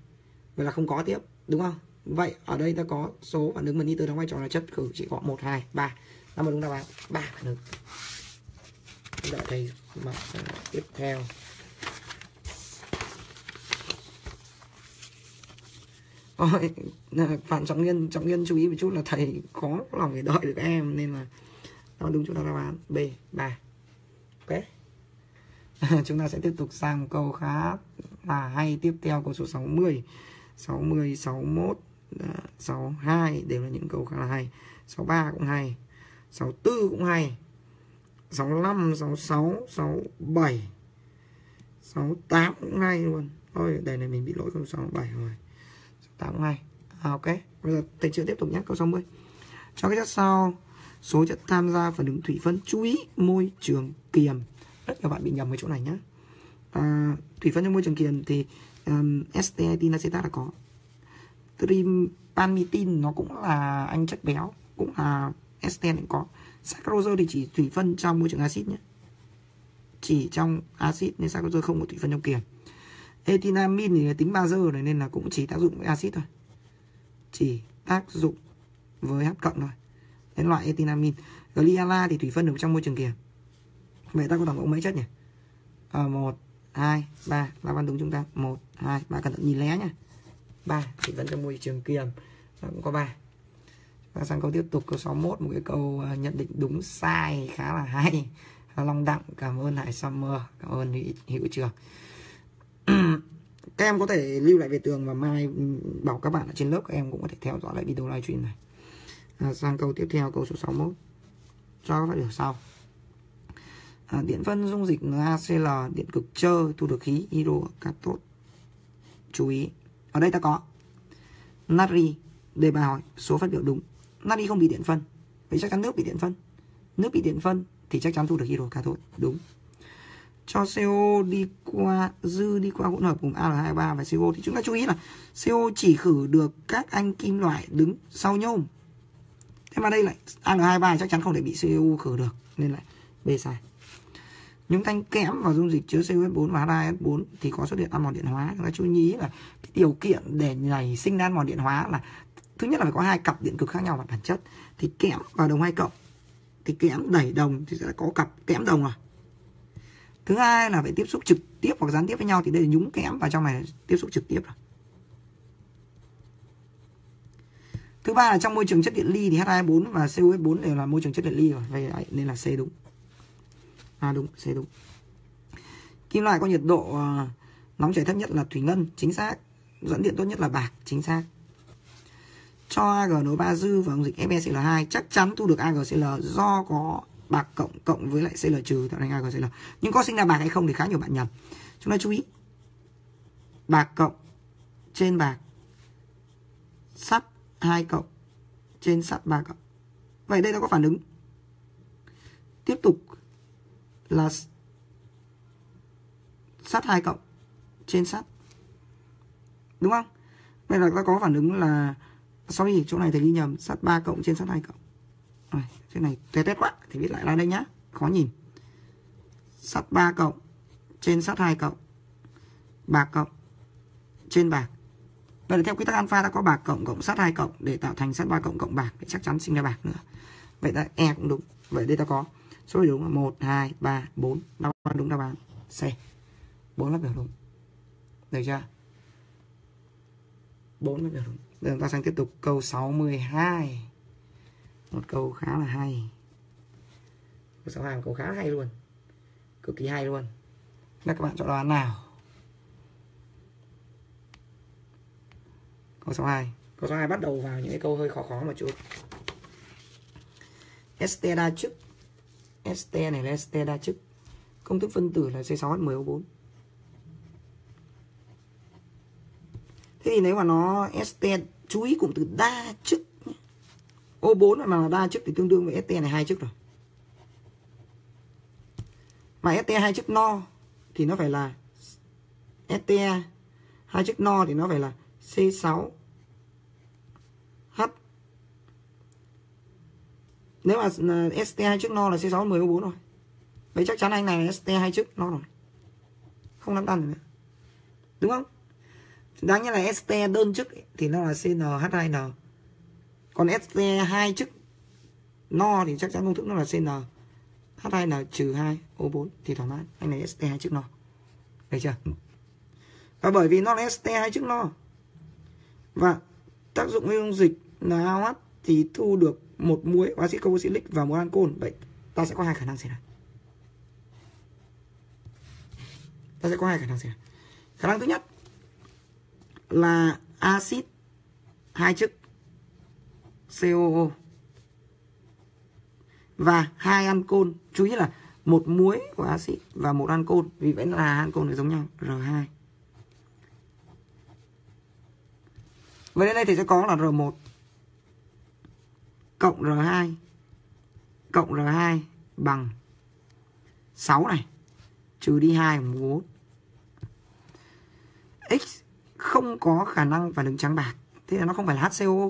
Vậy là không có tiếp, đúng không? Vậy ở đây ta có số phản ứng mà nitơ đóng vai trò là chất khử chỉ có 1 2 3 năm mà đúng đáp án 3 phản ứng. Đợi thầy mở tiếp theo. Ờ, Ôi, Phạm Trọng Nghiên Trọng Nghiên chú ý một chút là thầy có lòng để đợi được em nên là nó đúng chỗ ta đáp án. B 3 ok. *laughs* Chúng ta sẽ tiếp tục sang câu khá là hay tiếp theo câu số 60 60 61 62 đều là những câu khá là hay. 63 cũng hay. 64 cũng hay. 65 66 67 68 cũng hay luôn. Thôi đây này mình bị lỗi câu 67 rồi. 68 ngày, à, Ok. Bây giờ thầy chưa tiếp tục nhé câu 60 Cho cái chất sau Số chất tham gia phản ứng thủy phân Chú ý môi trường kiềm. Rất nhiều bạn bị nhầm cái chỗ này nhé. À, Thủy phân trong môi trường kiềm thì um, STAT acetat là có. Trimpanmitin nó cũng là anh chất béo Cũng là STN cũng có. Saccharose thì chỉ thủy phân trong môi trường axit nhé. Chỉ trong axit nên saccharose không có thủy phân trong kiềm etinamin thì tính bazơ này nên là cũng chỉ tác dụng với axit thôi. Chỉ tác dụng với H cộng thôi. Đến loại etinamin. Gliala thì thủy phân được trong môi trường kiềm vậy ta có tổng cộng mấy chất nhỉ? À, một hai ba. Đáp văn đúng chúng ta. Một hai ba. Cẩn thận nhìn lé nhá. Ba thủy phân trong môi trường kiềm cũng có ba. Ta sang câu tiếp tục câu 61 một cái câu ờ, nhận định đúng sai khá là hay. Long Đặng cảm ơn Hải Summer. Cảm ơn Hữu Trường. *clears throat* các em có thể lưu lại về tường và mai bảo các bạn ở trên lớp các em cũng có thể theo dõi lại video livestream này. À, sang câu tiếp theo câu số 61 cho các phát biểu sau à, điện phân dung dịch NaCl điện cực trơ thu được khí hydro cathode chú ý ở đây ta có. Natri đề bài hỏi số phát biểu đúng. Natri không bị điện phân. Vậy chắc chắn nước bị điện phân. Nước bị điện phân thì chắc chắn thu được hydro cathode đúng cho CO đi qua, dư đi qua hỗn hợp cùng Al23 và CO thì chúng ta chú ý là CO chỉ khử được các anh kim loại đứng sau nhôm. Thế mà đây lại Al23 chắc chắn không thể bị CO khử được, nên lại B sai. Những thanh kẽm vào dung dịch chứa COS4 và H2S4 thì có xuất hiện ăn mòn điện hóa. Chúng ta chú ý là cái điều kiện để nảy sinh ra ăn mòn điện hóa là, thứ nhất là phải có hai cặp điện cực khác nhau mặt bản chất. Thì kẽm vào đồng hai cộng, thì kẽm đẩy đồng thì sẽ có cặp kẽm đồng à? Thứ hai là phải tiếp xúc trực tiếp hoặc gián tiếp với nhau, thì đây là nhúng kẽm vào trong này, tiếp xúc trực tiếp rồi. Thứ ba là trong môi trường chất điện ly thì H24 và COH4 đều là môi trường chất điện ly rồi, vậy nên là C đúng. À đúng, C đúng. Kim loại có nhiệt độ ờ, nóng chảy thấp nhất là thủy ngân, chính xác. Dẫn điện tốt nhất là bạc, chính xác. Cho AgNO3 dư vào dung dịch FeCl2 chắc chắn thu được AgCl do có bạc cộng cộng với lại Cl trừ tạo thành AgCl. Nhưng có sinh ra bạc hay không thì khá nhiều bạn nhầm. Chúng ta chú ý. Bạc cộng trên bạc sắt 2 cộng trên sắt 3 cộng. Vậy đây nó có phản ứng. Tiếp tục là sắt 2 cộng trên sắt. Đúng không? Vậy là ta có phản ứng là sorry chỗ này thầy ghi nhầm sắt 3 cộng trên sắt 2 cộng rồi, cái này tê tét quá, thì viết lại ra đây nhá khó nhìn sắt 3 cộng, trên sắt 2 cộng, bạc cộng, trên bạc Vậy là theo quy tắc alpha ta có bạc cộng cộng sắt 2 cộng để tạo thành sắt 3 cộng cộng bạc, để chắc chắn sinh ra bạc nữa. Vậy ta E cũng đúng. Vậy đây ta có số đúng là 1 2 3 4 đáp án đúng, đáp án C. 4 là biểu đúng. Được chưa? 4 là biểu đúng. Bây giờ ta sang tiếp tục câu 62 một câu khá là hay. Câu 62 một câu khá hay luôn. Cực kỳ hay luôn. Là các bạn chọn đáp án nào? Câu 62 Câu 62 bắt đầu vào những cái câu hơi khó khó một chút. ST đa chức. ST này là ST đa chức. Công thức phân tử là C6H10O4 Thế thì nếu mà nó ST chú ý cụm từ đa chức O4 mà là đa chức thì tương đương với ST này hai chức rồi. Mà ST hai chức no thì nó phải là ST hai chức no thì nó phải là C6 H. Nếu mà ST hai chức no là C6 10 O4 rồi. Vậy chắc chắn anh này là ST hai chức no rồi. Không lắm đắn nữa. Đúng không? đáng nhẽ là ST đơn chức thì nó là CnH2n còn ST hai chức no thì chắc chắn công thức nó là CN H2n trừ 2 O4 thì thoải mái. Anh này ST hai chức no. Được chưa? Và bởi vì nó là ST hai chức no. Và tác dụng với dung dịch NaOH thì thu được một muối axit carboxylic và một ancol vậy ta sẽ có hai khả năng xảy ra ta sẽ có hai khả năng xảy ra khả năng thứ nhất là axit hai chức COO và hai ancol chú ý là một muối của axit và một ancol vì vẫn là ancol giống nhau R2 và đến đây thì sẽ có là R1 cộng R2 cộng R2 bằng 6 này, trừ đi 2 bằng 4. X không có khả năng phản ứng trắng bạc. Thế là nó không phải là HCO.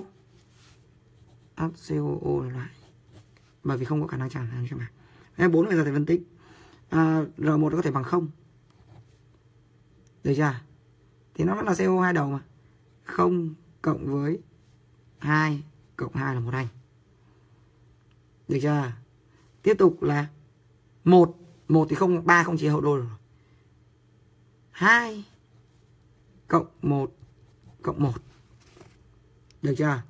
HCOO là loại. Bởi vì không có khả năng trả hàng cho mày F4 bây giờ thầy phân tích. À, R1 có thể bằng 0. Được chưa? Thì nó vẫn là CO hai đầu mà. 0 cộng với 2 cộng 2 là một anh. Được chưa? Tiếp tục là 1, 1 thì không 3 không chỉ hậu đôi rồi. 2 cộng 1 cộng 1. Được chưa?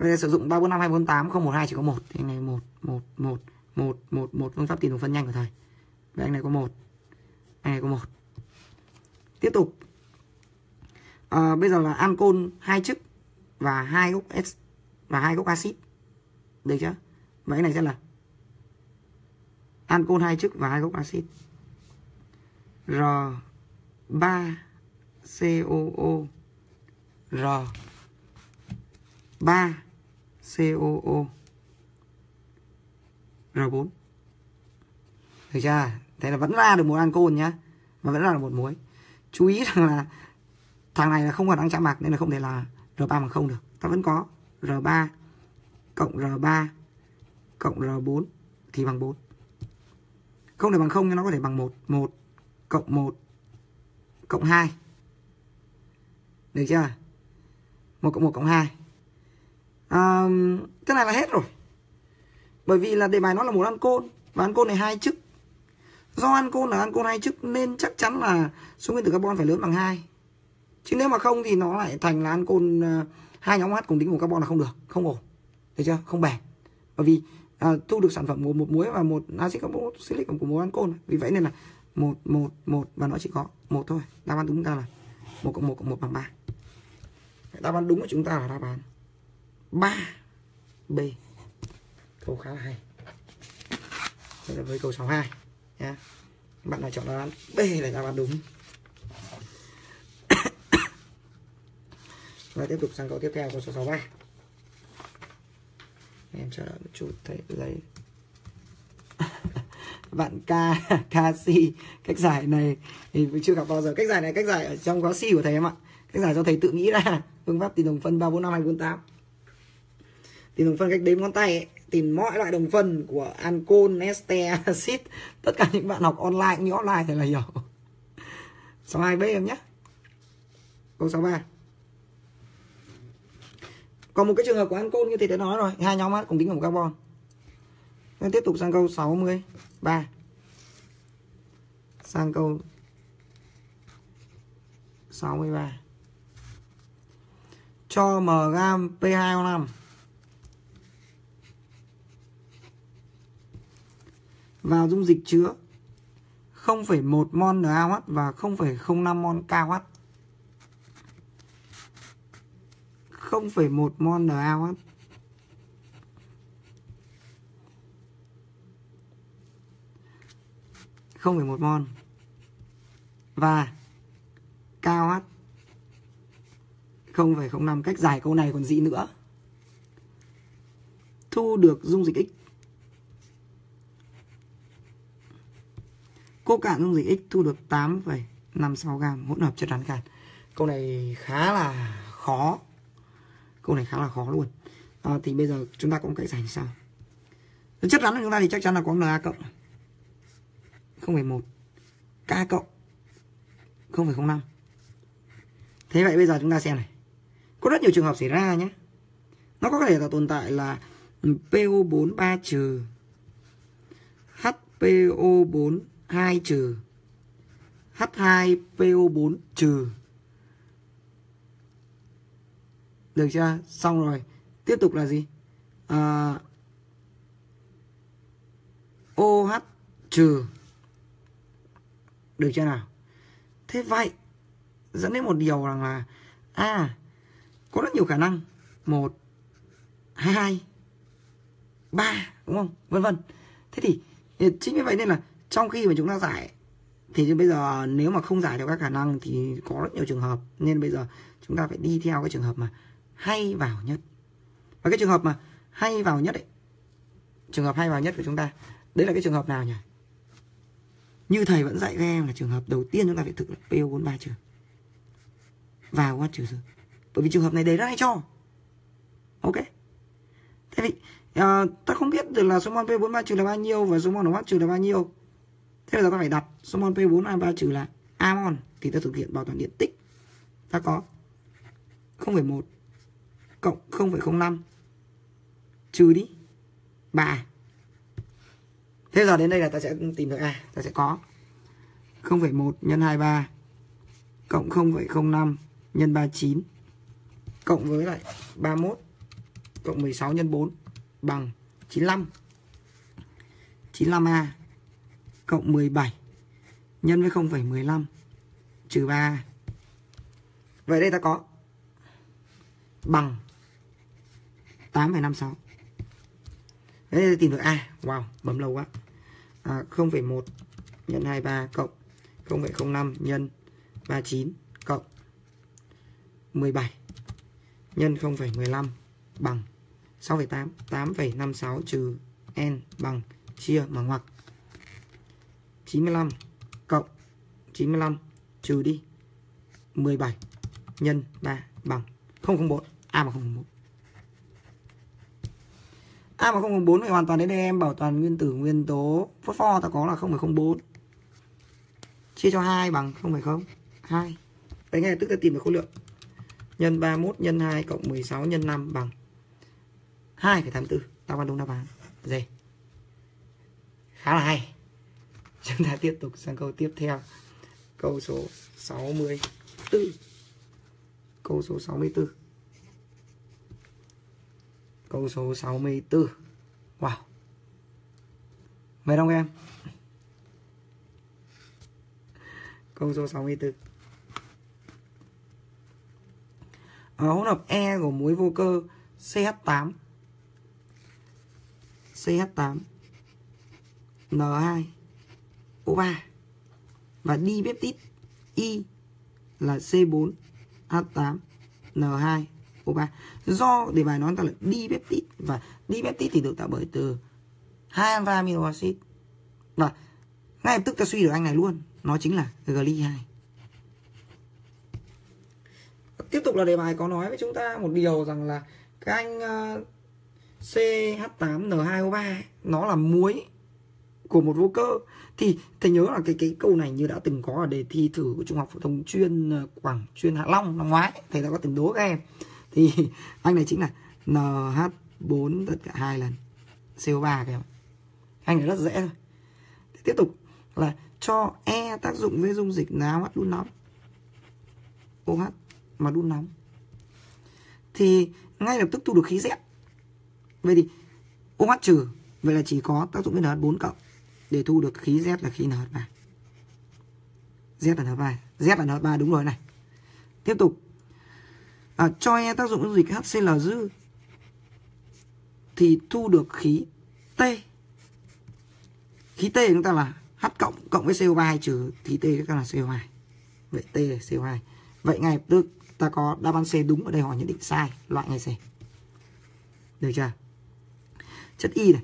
Bây giờ sử dụng 345 248 012 chỉ có 1. Thì anh này 1 1 1 1 1 1 phương pháp tìm đồng phân nhanh của thầy. Vậy anh này có 1. Anh này có 1. Tiếp tục. À, bây giờ là ancol hai chức và hai gốc S và hai gốc axit. Được chưa? Vậy anh này sẽ là ancol hai chức và hai gốc axit. R3 COO R 3 COO R4 Được chưa? Thế là vẫn ra được một ancol nhá. Mà vẫn ra được một muối. Chú ý rằng là Thằng này là không còn ăn chạm bạc Nên là không thể là R3 bằng không được. Ta vẫn có R3 Cộng R3 Cộng R4 Thì bằng 4 Không thể bằng không nhưng nó có thể bằng 1 1 Cộng 1 Cộng 2 được chưa? 1 cộng 1 cộng 2 à, cái này là hết rồi. Bởi vì là đề bài nó là một ancol Và ancol này hai chức. Do ancol là ancol hai chức Nên chắc chắn là số nguyên tử carbon phải lớn bằng hai. Chứ nếu mà không thì nó lại thành là ancol ờ, hai nhóm H cùng tính của carbon là không được Không ổn. Được chưa? Không bền. Bởi vì à, thu được sản phẩm gồm một muối và một axit carboxylic của một ancol vì vậy nên là một một một và nó chỉ có một thôi. Đáp án đúng chúng ta là một cộng một cộng một bằng ba. Đáp án đúng của chúng ta là đáp án 3B câu khá là hay. Đây là với câu 62 nhé bạn nào chọn đáp án B là đáp án đúng. *coughs* Và tiếp tục sang câu tiếp theo, câu số 63 em chờ đợi một chút thầy lấy. *laughs* Bạn ca *laughs* Kasi cách giải này. Thì chưa gặp bao giờ. Cách giải này, cách giải ở trong có si của thầy em ạ. Cách giải do thầy tự nghĩ ra. Phương pháp tìm đồng phân ba bốn năm hai bốn tám tìm đồng phân cách đếm ngón tay ấy. tìm mọi loại đồng phân của ancol Neste, acid tất cả những bạn học online cũng như offline thì là hiểu. Số hai b em nhé. Câu số ba. Còn một cái trường hợp của ancol như thì đã nói rồi hai nhóm cùng tính cùng carbon. Nên tiếp tục sang câu 63 sang câu 63 cho m gam P2O5 vào dung dịch chứa 0,1 mol NaOH và 0,05 mol KOH. 0,1 mol NaOH không phải một mol và KOH 0,05 cách giải câu này còn gì nữa. Thu được dung dịch X. cô cạn dung dịch X thu được 8,56 gam hỗn hợp chất rắn cạn. Câu này khá là khó. Câu này khá là khó luôn. À, thì bây giờ chúng ta cũng cậy cách giải như chất rắn của chúng ta thì chắc chắn là có Na cộng. 0,1 K cộng. 0,05 Thế vậy bây giờ chúng ta xem này. Có rất nhiều trường hợp xảy ra nhé. Nó có thể là tồn tại là PO4 3 trừ HPO4 2 trừ. H2PO4 trừ. Được chưa? Xong rồi. Tiếp tục là gì? À, OH trừ. Được chưa nào? thế vậy dẫn đến một điều rằng là à có rất nhiều khả năng. Một hai ba đúng không? Vân vân. Thế thì chính vì vậy nên là trong khi mà chúng ta giải thì bây giờ nếu mà không giải được các khả năng thì có rất nhiều trường hợp. Nên bây giờ chúng ta phải đi theo cái trường hợp mà hay vào nhất. Và cái trường hợp mà hay vào nhất ấy trường hợp hay vào nhất của chúng ta đấy là cái trường hợp nào nhỉ? Như thầy vẫn dạy các em là trường hợp đầu tiên chúng ta phải thực là PO43 trừ vào qua trừ dư bởi vì trường hợp này đề ra hay cho. Ok. Thế thì uh, ta không biết được là số mol P43 trừ là bao nhiêu và số mol NH trừ là bao nhiêu thế bây giờ ta phải đặt số mol P43 trừ là A mol thì ta thực hiện bảo toàn điện tích. Ta có 0,1 cộng 0,05 trừ đi. 3 Thế giờ đến đây là ta sẽ tìm được A Ta sẽ có 0,1 nhân 23 Cộng 0,05 nhân 39 Cộng với lại 31 Cộng 16 nhân 4 Bằng 95 95A Cộng 17 Nhân với 0,15 Trừ 3 Vậy đây ta có Bằng 8,56 Đấy tìm được A. Wow bấm lâu quá. À, 0,1 nhân 23 cộng 0,05 nhân 39 cộng 17 nhân 0,15 bằng 6,8 8,56 trừ n bằng chia bằng ngoặc. 95 cộng 95 trừ đi 17 nhân 3 bằng 004 A bằng 004 A mà 004 thì hoàn toàn đến đây em bảo toàn nguyên tử nguyên tố phốt pho ta có là 0,04 chia cho 2 bằng 0,02 đấy ngay tức ta tìm được khối lượng. Nhân 31 nhân 2 cộng 16 nhân 5 bằng 2,84 đáp án đúng đáp án. D khá là hay chúng ta tiếp tục sang câu tiếp theo. Câu số 64 câu số 64 Câu số 64 Wow. Mời đông em? Câu số 64 à, ờ, Hỗn hợp E của muối vô cơ CH8 CH8 N2 O3 và dipeptide Y là C4 H8 N2 O3 do đề bài nói ta là dipeptide và dipeptide thì được tạo bởi từ hai alpha amino acid. Và ngay lập tức ta suy được anh này luôn, nó chính là gly 2 tiếp tục là đề bài có nói với chúng ta một điều rằng là cái anh ờ, CH8N2O3 nó là muối của một vô cơ thì thầy nhớ là cái cái câu này như đã từng có ở đề thi thử của trung học phổ thông chuyên ờ, Quảng, chuyên Hạ Long năm ngoái. Thầy đã có từng đố các em. Thì *laughs* anh này chính là NH4 tất cả hai lần CO3 các em anh này rất dễ thôi. Tiếp tục là cho E tác dụng với dung dịch nào đun nóng? OH mà đun nóng. Thì ngay lập tức thu được khí rẽ vậy thì OH trừ, vậy là chỉ có tác dụng với NH4 cộng để thu được khí Z là khí NH3 Z là NH3 Z là NH3 đúng rồi này. Tiếp tục. À, cho e tác dụng dung dịch HCl dư thì thu được khí T. Khí T của chúng ta là H cộng cộng với CO2 trừ khí T chúng ta là CO2 vậy T là CO2 vậy ngay lập tức ta có đáp án C đúng ở đây họ nhận định sai loại ngay C. Được chưa? Chất Y này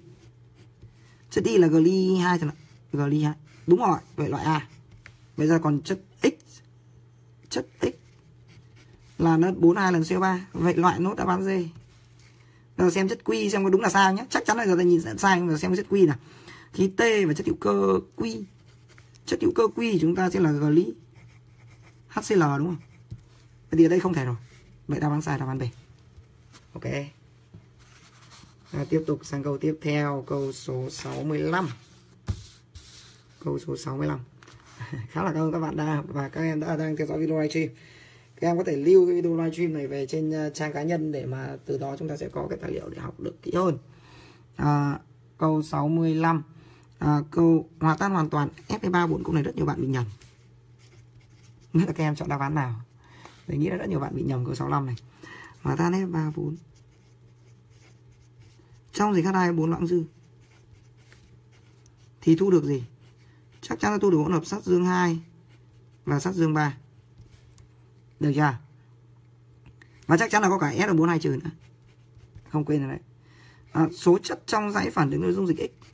chất Y là gly 2 hạn, gly 2 đúng rồi vậy loại A. Bây giờ còn chất X. Chất X là nó 42 lần CO3 vậy loại nốt đáp án D giờ xem chất quy xem có đúng là sao nhé chắc chắn là giờ ta nhìn sai nhưng mà xem chất quy nào. Khí T và chất hữu cơ quy chất hữu cơ quy chúng ta sẽ là gly HCl đúng không? Vậy thì ở đây không thể rồi. Vậy đáp án sai đáp án B. Ok à, tiếp tục sang câu tiếp theo câu số 65 câu số 65 *laughs* khá là cảm ơn các bạn đã và các em đã đang theo dõi video livestream. Các em có thể lưu cái video livestream này về trên à, trang cá nhân để mà từ đó chúng ta sẽ có cái tài liệu để học được kỹ hơn. À, câu 65 à, câu hòa tan hoàn toàn FP3 bốn câu này rất nhiều bạn bị nhầm. Biết là các em chọn đáp án nào. Mình nghĩ là rất nhiều bạn bị nhầm câu 65 này. Hòa tan F34 trong dịch H2 4 loãng dư. Thì thu được gì? Chắc chắn là thu được hỗn hợp sắt dương 2 Và sắt dương 3 Được chưa? Và chắc chắn là có cả SO42 trừ nữa. Không quên rồi đấy. À, Số chất trong dãy phản ứng dung dịch X.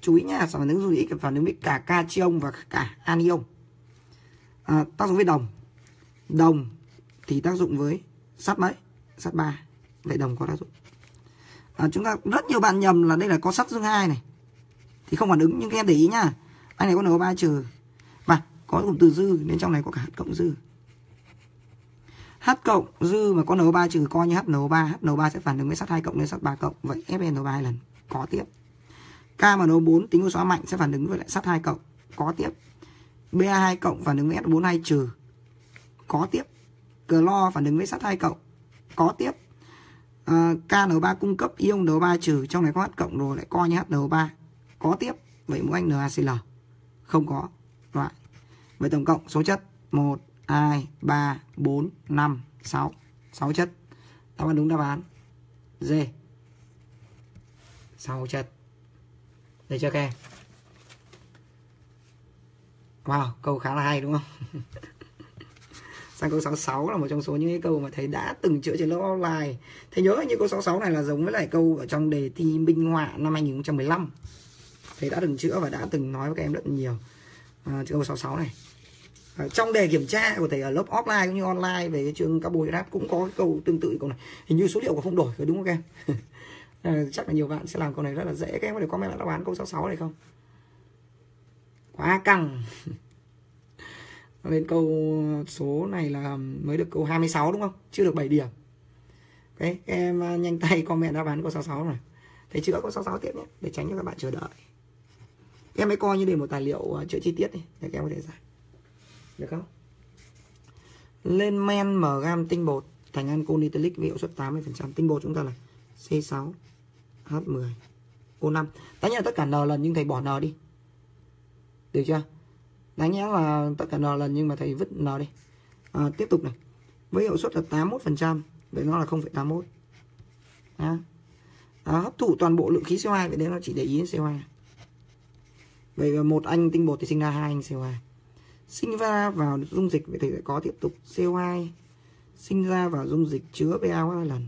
Chú ý nha, phản ứng dung dịch X phản ứng với cả cation và cả anion. À, Tác dụng với đồng. Đồng thì tác dụng với sắt mấy? Sắt 3 vậy đồng có tác dụng à, chúng ta rất nhiều bạn nhầm là đây là có sắt dương hai này. Thì không phản ứng nhưng các em để ý nhá. Anh này có NO3 trừ. Và có cụm từ dư nên trong này có cả H cộng dư. H cộng dư mà có NO3 trừ coi như HNO3 HNO3 sẽ phản ứng với sắt hai cộng lên sắt ba cộng. Vậy FeNO3 ba lần có tiếp. K mà KMNO4 tính của hóa mạnh sẽ phản ứng với lại sắt hai cộng có tiếp. Ba hai cộng phản ứng với S42 trừ có tiếp. Clo phản ứng với sắt hai cộng có tiếp. Ờ, à, KN3 cung cấp ion N3 trừ trong này có H cộng rồi lại coi như HN3 có tiếp vậy mỗi anh NaCl không có loại. Vậy tổng cộng số chất 1 2 3 4 5 6 6 chất. Đáp án đúng đáp án D. 6 chất. Để cho các em? Wow, câu khá là hay đúng không? *laughs* sang câu 66 là một trong số những cái câu mà thầy đã từng chữa trên lớp offline thầy nhớ như câu 66 này là giống với lại câu ở trong đề thi minh họa năm 2015 thầy đã từng chữa và đã từng nói với các em rất nhiều à, câu 66 này. À, trong đề kiểm tra của thầy ở lớp offline cũng như online về cái chương carbohydrate cũng có cái câu tương tự câu này. Hình như số liệu của không đổi đúng không các em? *laughs* À, chắc là nhiều bạn sẽ làm câu này rất là dễ. Các em có thể comment lại đáp án câu 66 này không? Quá căng. *laughs* lên câu số này là mới được câu 26 đúng không? Chưa được 7 điểm. Đấy, em à, nhanh tay comment đáp án câu 66 này. Thấy chữa câu 66 tiếp nhé để tránh cho các bạn chờ đợi. Em hãy coi như để một tài liệu à, chữa chi tiết đi để các em có thể giải. Được không? Lên men mở gam tinh bột thành ancol nitilic với hiệu suất 80% tinh bột chúng ta là C6 H10 O5 tất nhiên là tất cả N lần nhưng thầy bỏ N đi. Được chưa? Đáng nhẽ là tất cả n lần nhưng mà thầy vứt n đi. À, tiếp tục này. Với hiệu suất là 81 phần trăm vậy nó là 0,81 à. à, hấp thụ toàn bộ lượng khí CO2 vậy đấy nó chỉ để ý đến CO2 vậy một anh tinh bột thì sinh ra hai anh CO2 sinh ra vào dung dịch vậy thì sẽ có tiếp tục CO2 sinh ra vào dung dịch chứa PaOH hai lần.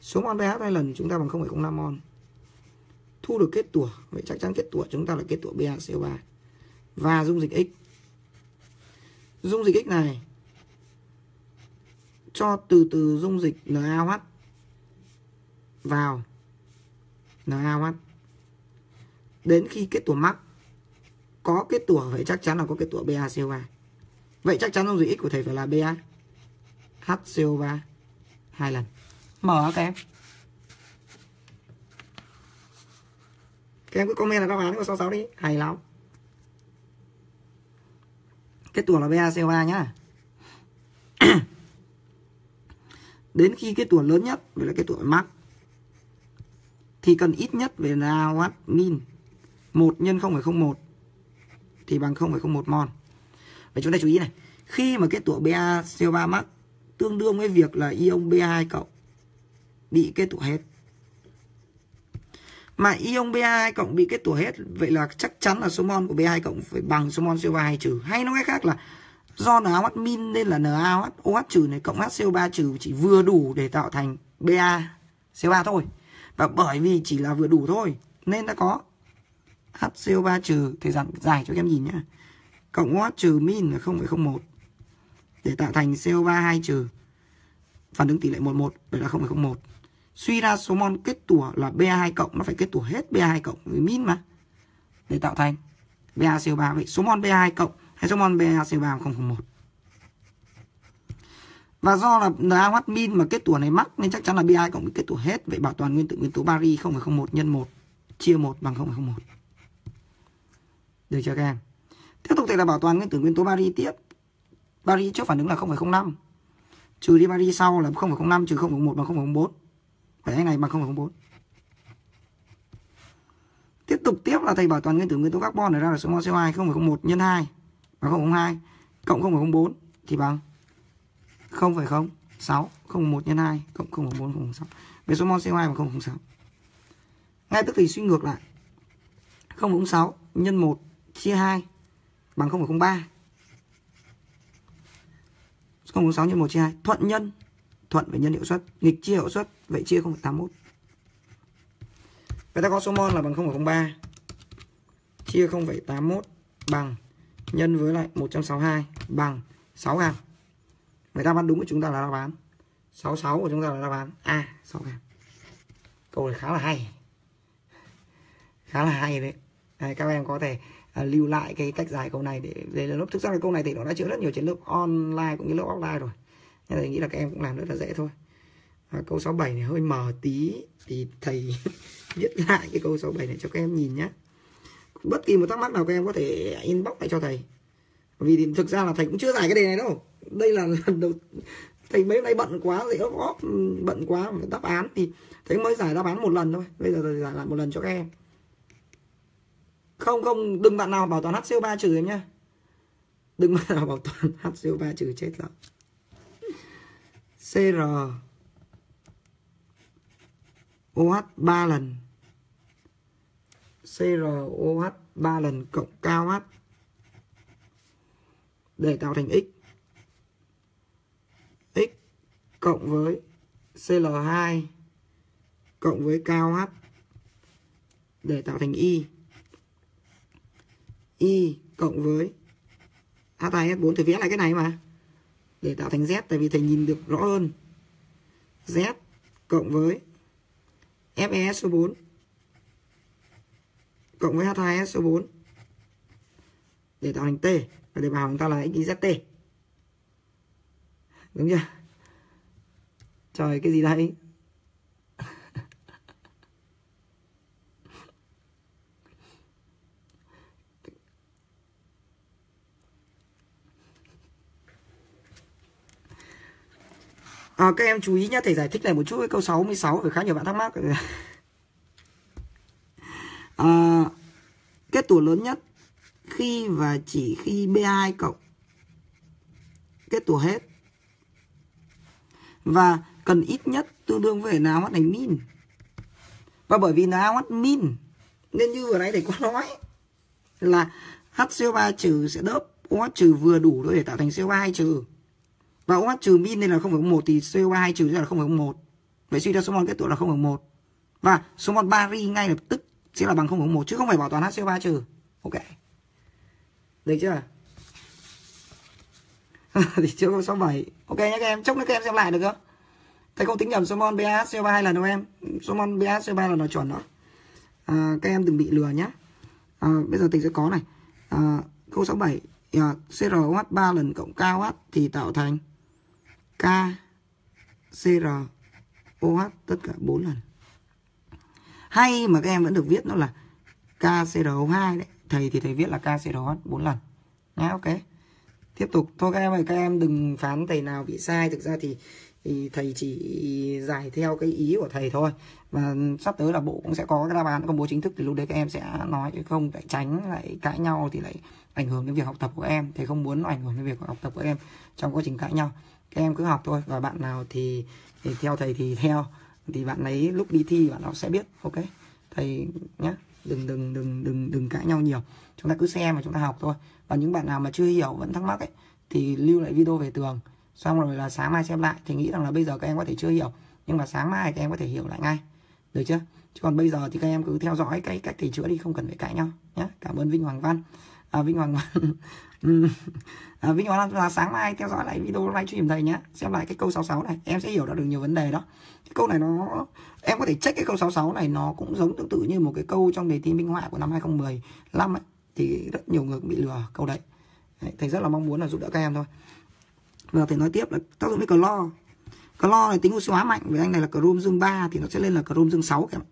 Số mol pH hai lần chúng ta bằng 0,05 mol. Thu được kết tủa vậy chắc chắn kết tủa chúng ta là kết tủa BaCO3 và dung dịch X. Dung dịch X này cho từ từ dung dịch NaOH vào NaOH đến khi kết tủa mắc có kết tủa vậy chắc chắn là có kết tủa BaCO3. Vậy chắc chắn dung dịch X của thầy phải là Ba HCO3 hai lần. Mở các em. Các em cứ comment là đáp án của 66 đi, hay lắm kết tủa là BaCO3 nhá *clears throat* đến khi cái tuần lớn nhất vậy là cái tuổi mắc thì cần ít nhất về là watt min 1 nhân 0,01 thì bằng 0,01 mol. Vậy chúng ta chú ý này, khi mà kết tủa BaCO3 max tương đương với việc là ion Ba2 cộng bị kết tủa hết mà ion Ba2 cộng bị kết tủa hết vậy là chắc chắn là số mol của Ba2 cộng phải bằng số mol CO2 trừ. Hay nói cách khác là do NaOH min nên là NaOH OH trừ này cộng HCO3 trừ chỉ vừa đủ để tạo thành Ba CO3 thôi. Và bởi vì chỉ là vừa đủ thôi nên đã có HCO3 trừ thời gian dài cho các em nhìn nhá cộng OH trừ min là 0,01 để tạo thành CO3 2 trừ phản ứng tỷ lệ 11 vậy là 0,01 suy ra số mol kết tủa là Ba2 cộng nó phải kết tủa hết Ba2 cộng với min mà để tạo thành BaCO3 vậy số mol Ba2 cộng hay số mol BaCO3 0,01 và do là NaOH min mà kết tủa này mắc nên chắc chắn là Ba2 cộng kết tủa hết. Vậy bảo toàn nguyên tử nguyên tố bari 0,01 nhân 1 chia 1 bằng 0,01 được chưa các em? Tiếp tục thì là bảo toàn nguyên tử nguyên tố bari tiếp. Bari trước phản ứng là 0,05 trừ đi bari sau là 0,05 trừ 0,1 bằng 0,04 Vậy này bằng 0,04 Tiếp tục tiếp là thầy bảo toàn nguyên tử nguyên tố carbon này ra là số mol CO2 0,01 nhân 2 và 0,02 cộng 0,04 thì bằng 0,06 0,1 nhân 2 cộng 0,4 0,06 với số mol CO2 bằng 0,06 ngay tức thì suy ngược lại 0,06 nhân 1 chia 2 bằng 0,03 0,06 nhân 1 chia 2 thuận nhân thuận với nhân hiệu suất nghịch chia hiệu suất vậy chia 0,81 Vậy ta có số mol là bằng 0,03 chia 0,81 bằng nhân với lại 162 bằng 6 gram. Vậy đáp án đúng của chúng ta là đáp án. 66 của chúng ta là đáp án A, 6 gram. Câu này khá là hay. Khá là hay đấy. đấy các em có thể à, lưu lại cái cách giải câu này để để lớp thực ra là câu này thì nó đã chữa rất nhiều trên lớp online cũng như lớp offline rồi. Nên thầy nghĩ là các em cũng làm rất là dễ thôi. À, câu 67 này hơi mờ tí thì thầy *laughs* viết lại cái câu 67 này cho các em nhìn nhé bất kỳ một thắc mắc nào các em có thể inbox lại cho thầy. Vì thì thực ra là thầy cũng chưa giải cái đề này đâu. Đây là *laughs* lần đầu thầy mấy hôm nay bận quá dễ góp ừ, bận quá đáp án thì thầy mới giải đáp án một lần thôi. Bây giờ thầy giải lại một lần cho các em. Không không đừng bạn nào bảo toàn HCO3 trừ em nhá. Đừng bạn nào bảo toàn HCO3 trừ chết rồi CR OH 3 lần. CROH 3 lần cộng cao H để tạo thành X. X cộng với Cl2 cộng với cao H để tạo thành Y. Y cộng với H2S4 thì vẽ lại cái này mà để tạo thành Z, tại vì thầy nhìn được rõ hơn. Z cộng với FeSO4 cộng với H2S số 4 để tạo thành T. Và để bảo chúng ta là XYZT đúng chưa? Trời, cái gì đây? À, các em chú ý nhé, thầy giải thích này một chút cái câu 66 vì khá nhiều bạn thắc mắc. *laughs* À, kết tủa lớn nhất khi và chỉ khi B2 cộng kết tủa hết. Và cần ít nhất tương đương với NaOH này min. Và bởi vì NaOH min nên như vừa nãy thầy có nói là HCO3 trừ sẽ đớp OH trừ vừa đủ thôi để tạo thành CO2 trừ. Và OH trừ min nên là 0,1 thì CO2 trừ là 0,1. Vậy suy ra số mol kết tụ là 0,1. Và số mol bari ngay lập tức sẽ là bằng 0,1 chứ không phải bảo toàn HCO3 trừ. Ok. Được chưa? *laughs* thì chưa có 67. Ok nhé các em, chốc nữa các em xem lại được không? Thầy không tính nhầm số mol BA CO3 hai lần đâu em. Số mol BA CO3 là nó chuẩn đó. À, các em đừng bị lừa nhé. À, bây giờ tính sẽ có này. À, câu 67 à, CROH 3 lần cộng KOH thì tạo thành K CR OH tất cả 4 lần. Hay mà các em vẫn được viết nó là KCRO2 đấy. Thầy thì thầy viết là KCRO 4 lần. Nhá ok. Tiếp tục thôi các em ơi, các em đừng phán thầy nào bị sai, thực ra thì thì thầy chỉ giải theo cái ý của thầy thôi và sắp tới là bộ cũng sẽ có cái đáp án công bố chính thức thì lúc đấy các em sẽ nói chứ không lại tránh lại cãi nhau thì lại ảnh hưởng đến việc học tập của em thầy không muốn ảnh hưởng đến việc học tập của em trong quá trình cãi nhau các em cứ học thôi và bạn nào thì, thì theo thầy thì theo. Thì bạn ấy lúc đi thi bạn nó sẽ biết ok? Thầy nhé đừng đừng đừng đừng đừng cãi nhau nhiều. Chúng ta cứ xem và chúng ta học thôi. Và những bạn nào mà chưa hiểu vẫn thắc mắc ấy thì lưu lại video về tường. Xong rồi là sáng mai xem lại thì nghĩ rằng là bây giờ các em có thể chưa hiểu. Nhưng mà sáng mai các em có thể hiểu lại ngay. Được chưa? Chứ còn bây giờ thì các em cứ theo dõi cái cách thầy chữa đi không cần phải cãi nhau nhé cảm ơn Vinh Hoàng Văn. À, Vinh Hoàng Văn. *laughs* Ừ. *laughs* à, Vinh Hoàng là sáng mai theo dõi lại video livestream thầy nhé xem lại cái câu 66 này. Em sẽ hiểu được nhiều vấn đề đó. Cái câu này nó em có thể check cái câu 66 này nó cũng giống tương tự như một cái câu trong đề thi minh họa của năm 2015 ấy. Thì rất nhiều người cũng bị lừa câu đấy. đấy thầy rất là mong muốn là giúp đỡ các em thôi. Và thầy nói tiếp là tác dụng với clo clo này tính oxy hóa mạnh với anh này là chrome dương 3 thì nó sẽ lên là chrome dương 6 các em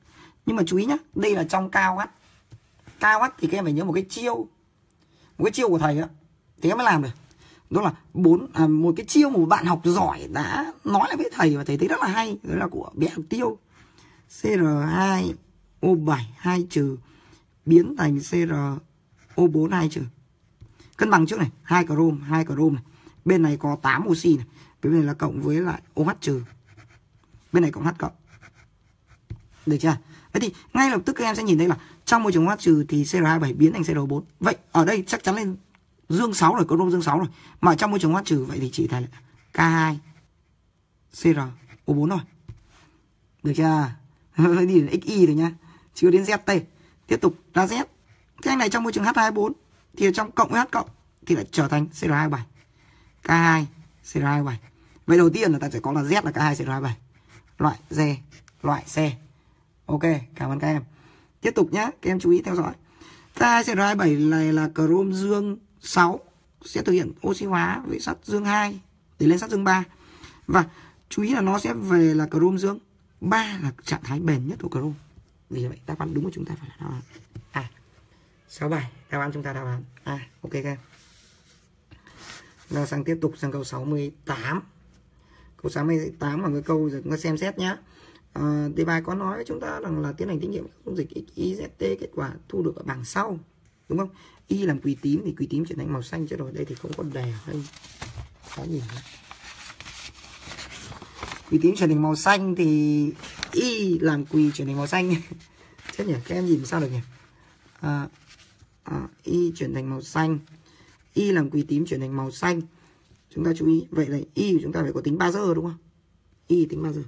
nhưng mà chú ý nhá đây là trong cao h cao h thì các em phải nhớ một cái chiêu. Một cái chiêu của thầy á thế mới làm được. Đó là bốn à, một cái chiêu mà một bạn học giỏi đã nói lại với thầy và thầy thấy rất là hay. Đó là của bé học tiêu. CR2 O7 2 trừ biến thành CR O4 2 trừ cân bằng trước này hai chrome hai chrome này. Bên này có 8 oxy này. Bên này là cộng với lại OH trừ. Bên này cộng H cộng. Được chưa? Thế thì ngay lập tức các em sẽ nhìn thấy là trong môi trường OH trừ thì CR27 biến thành CR4 vậy ở đây chắc chắn lên dương 6 rồi chrome dương 6 rồi. Mà trong môi trường OH trừ, vậy thì chỉ thành K2 CR O4 thôi. Được chưa? *laughs* Đi đến XY rồi nhá. Chưa đến ZT tiếp tục ra Z. Thế anh này trong môi trường H24 thì trong cộng với H cộng, thì lại trở thành CR27 K2 CR27 vậy đầu tiên là ta sẽ có là Z là K2 CR27 loại D loại C. Ok, cảm ơn các em. Tiếp tục nhá, các em chú ý theo dõi. K2 CR27 này là chrome dương 6 sẽ thực hiện oxy hóa với sắt dương 2 để lên sắt dương 3 và chú ý là nó sẽ về là chrome dương. 3 là trạng thái bền nhất của chrome. Vì vậy đáp án đúng của chúng ta phải là đáp án. À, A 6 bài, đáp án chúng ta đáp án. A ok các em rồi sang tiếp tục sang câu 68 câu 68 là cái câu giờ chúng ta xem xét nhé à, đề bài có nói với chúng ta rằng là tiến hành thí nghiệm dung dịch XYZT kết quả thu được ở bảng sau đúng không? Y làm quỳ tím thì quỳ tím chuyển thành màu xanh chứ rồi. Đây thì không có đè hay khó nhìn nữa. quỳ tím chuyển thành màu xanh thì y làm quỳ chuyển thành màu xanh. *laughs* Chết nhỉ? Các em nhìn sao được nhỉ? À, à, y chuyển thành màu xanh. Y làm quỳ tím chuyển thành màu xanh. Chúng ta chú ý. Vậy là y của chúng ta phải có tính 3 giờ đúng không? Y tính 3 giờ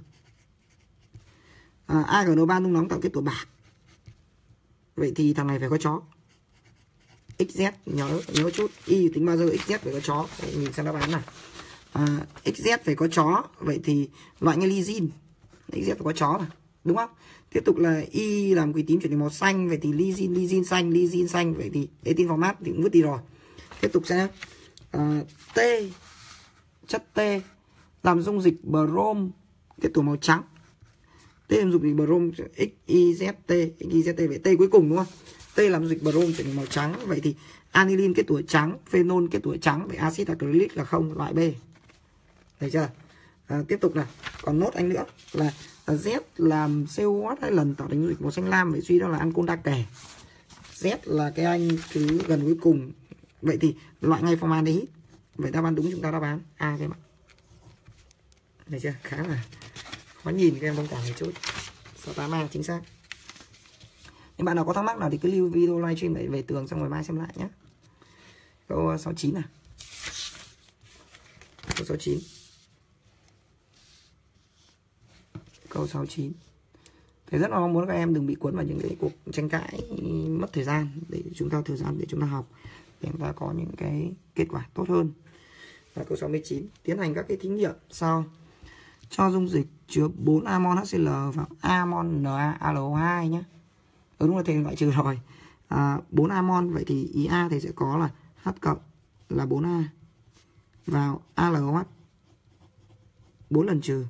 à, AGN3 nung nóng tạo kết tổ bạc? Vậy thì thằng này phải có chó. XZ nhớ nhớ chút. Y tính bao giờ XZ phải có chó? Đấy, nhìn xem đáp án nào. À, XZ phải có chó vậy thì loại như lysine XZ phải có chó mà đúng không? Tiếp tục là y làm quý tím chuyển thành màu xanh vậy thì lysine lysine xanh lysine xanh vậy thì etin format thì cũng vứt đi rồi. Tiếp tục sẽ uh, à, T chất T làm dung dịch brom tiếp tục màu trắng. T làm dung dịch brom z t vậy T cuối cùng đúng không? Làm dịch brom trở thành màu trắng. Vậy thì aniline kết tuổi trắng phenol kết tuổi trắng vậy axit acrylic là không loại B. Thấy chưa? À, tiếp tục này còn nốt anh nữa là Z làm COH hai lần tạo thành dịch màu xanh lam vậy suy đó là ancol đa kể Z là cái anh thứ gần cuối cùng. Vậy thì loại ngay formaldehyde vậy đáp án đúng chúng ta đáp án a các em ạ. Thấy chưa? Khá là khó nhìn các em thông cảm một chút. 68 a chính xác những bạn nào có thắc mắc nào thì cứ lưu video livestream để về tường xong rồi mai xem lại nhé câu ờ, 69 à? Câu 69 câu 69 thì rất là mong muốn các em đừng bị cuốn vào những cái cuộc tranh cãi mất thời gian để chúng ta thời gian để chúng ta học để chúng ta có những cái kết quả tốt hơn. Và câu 69 tiến hành các cái thí nghiệm sau. Cho dung dịch chứa 4 amon HCl vào amon NaAlO2 nhé. Ừ, đúng là thầy loại trừ rồi. À, 4 amon vậy thì ý A thì sẽ có là H cộng là 4A vào ALOH 4 lần trừ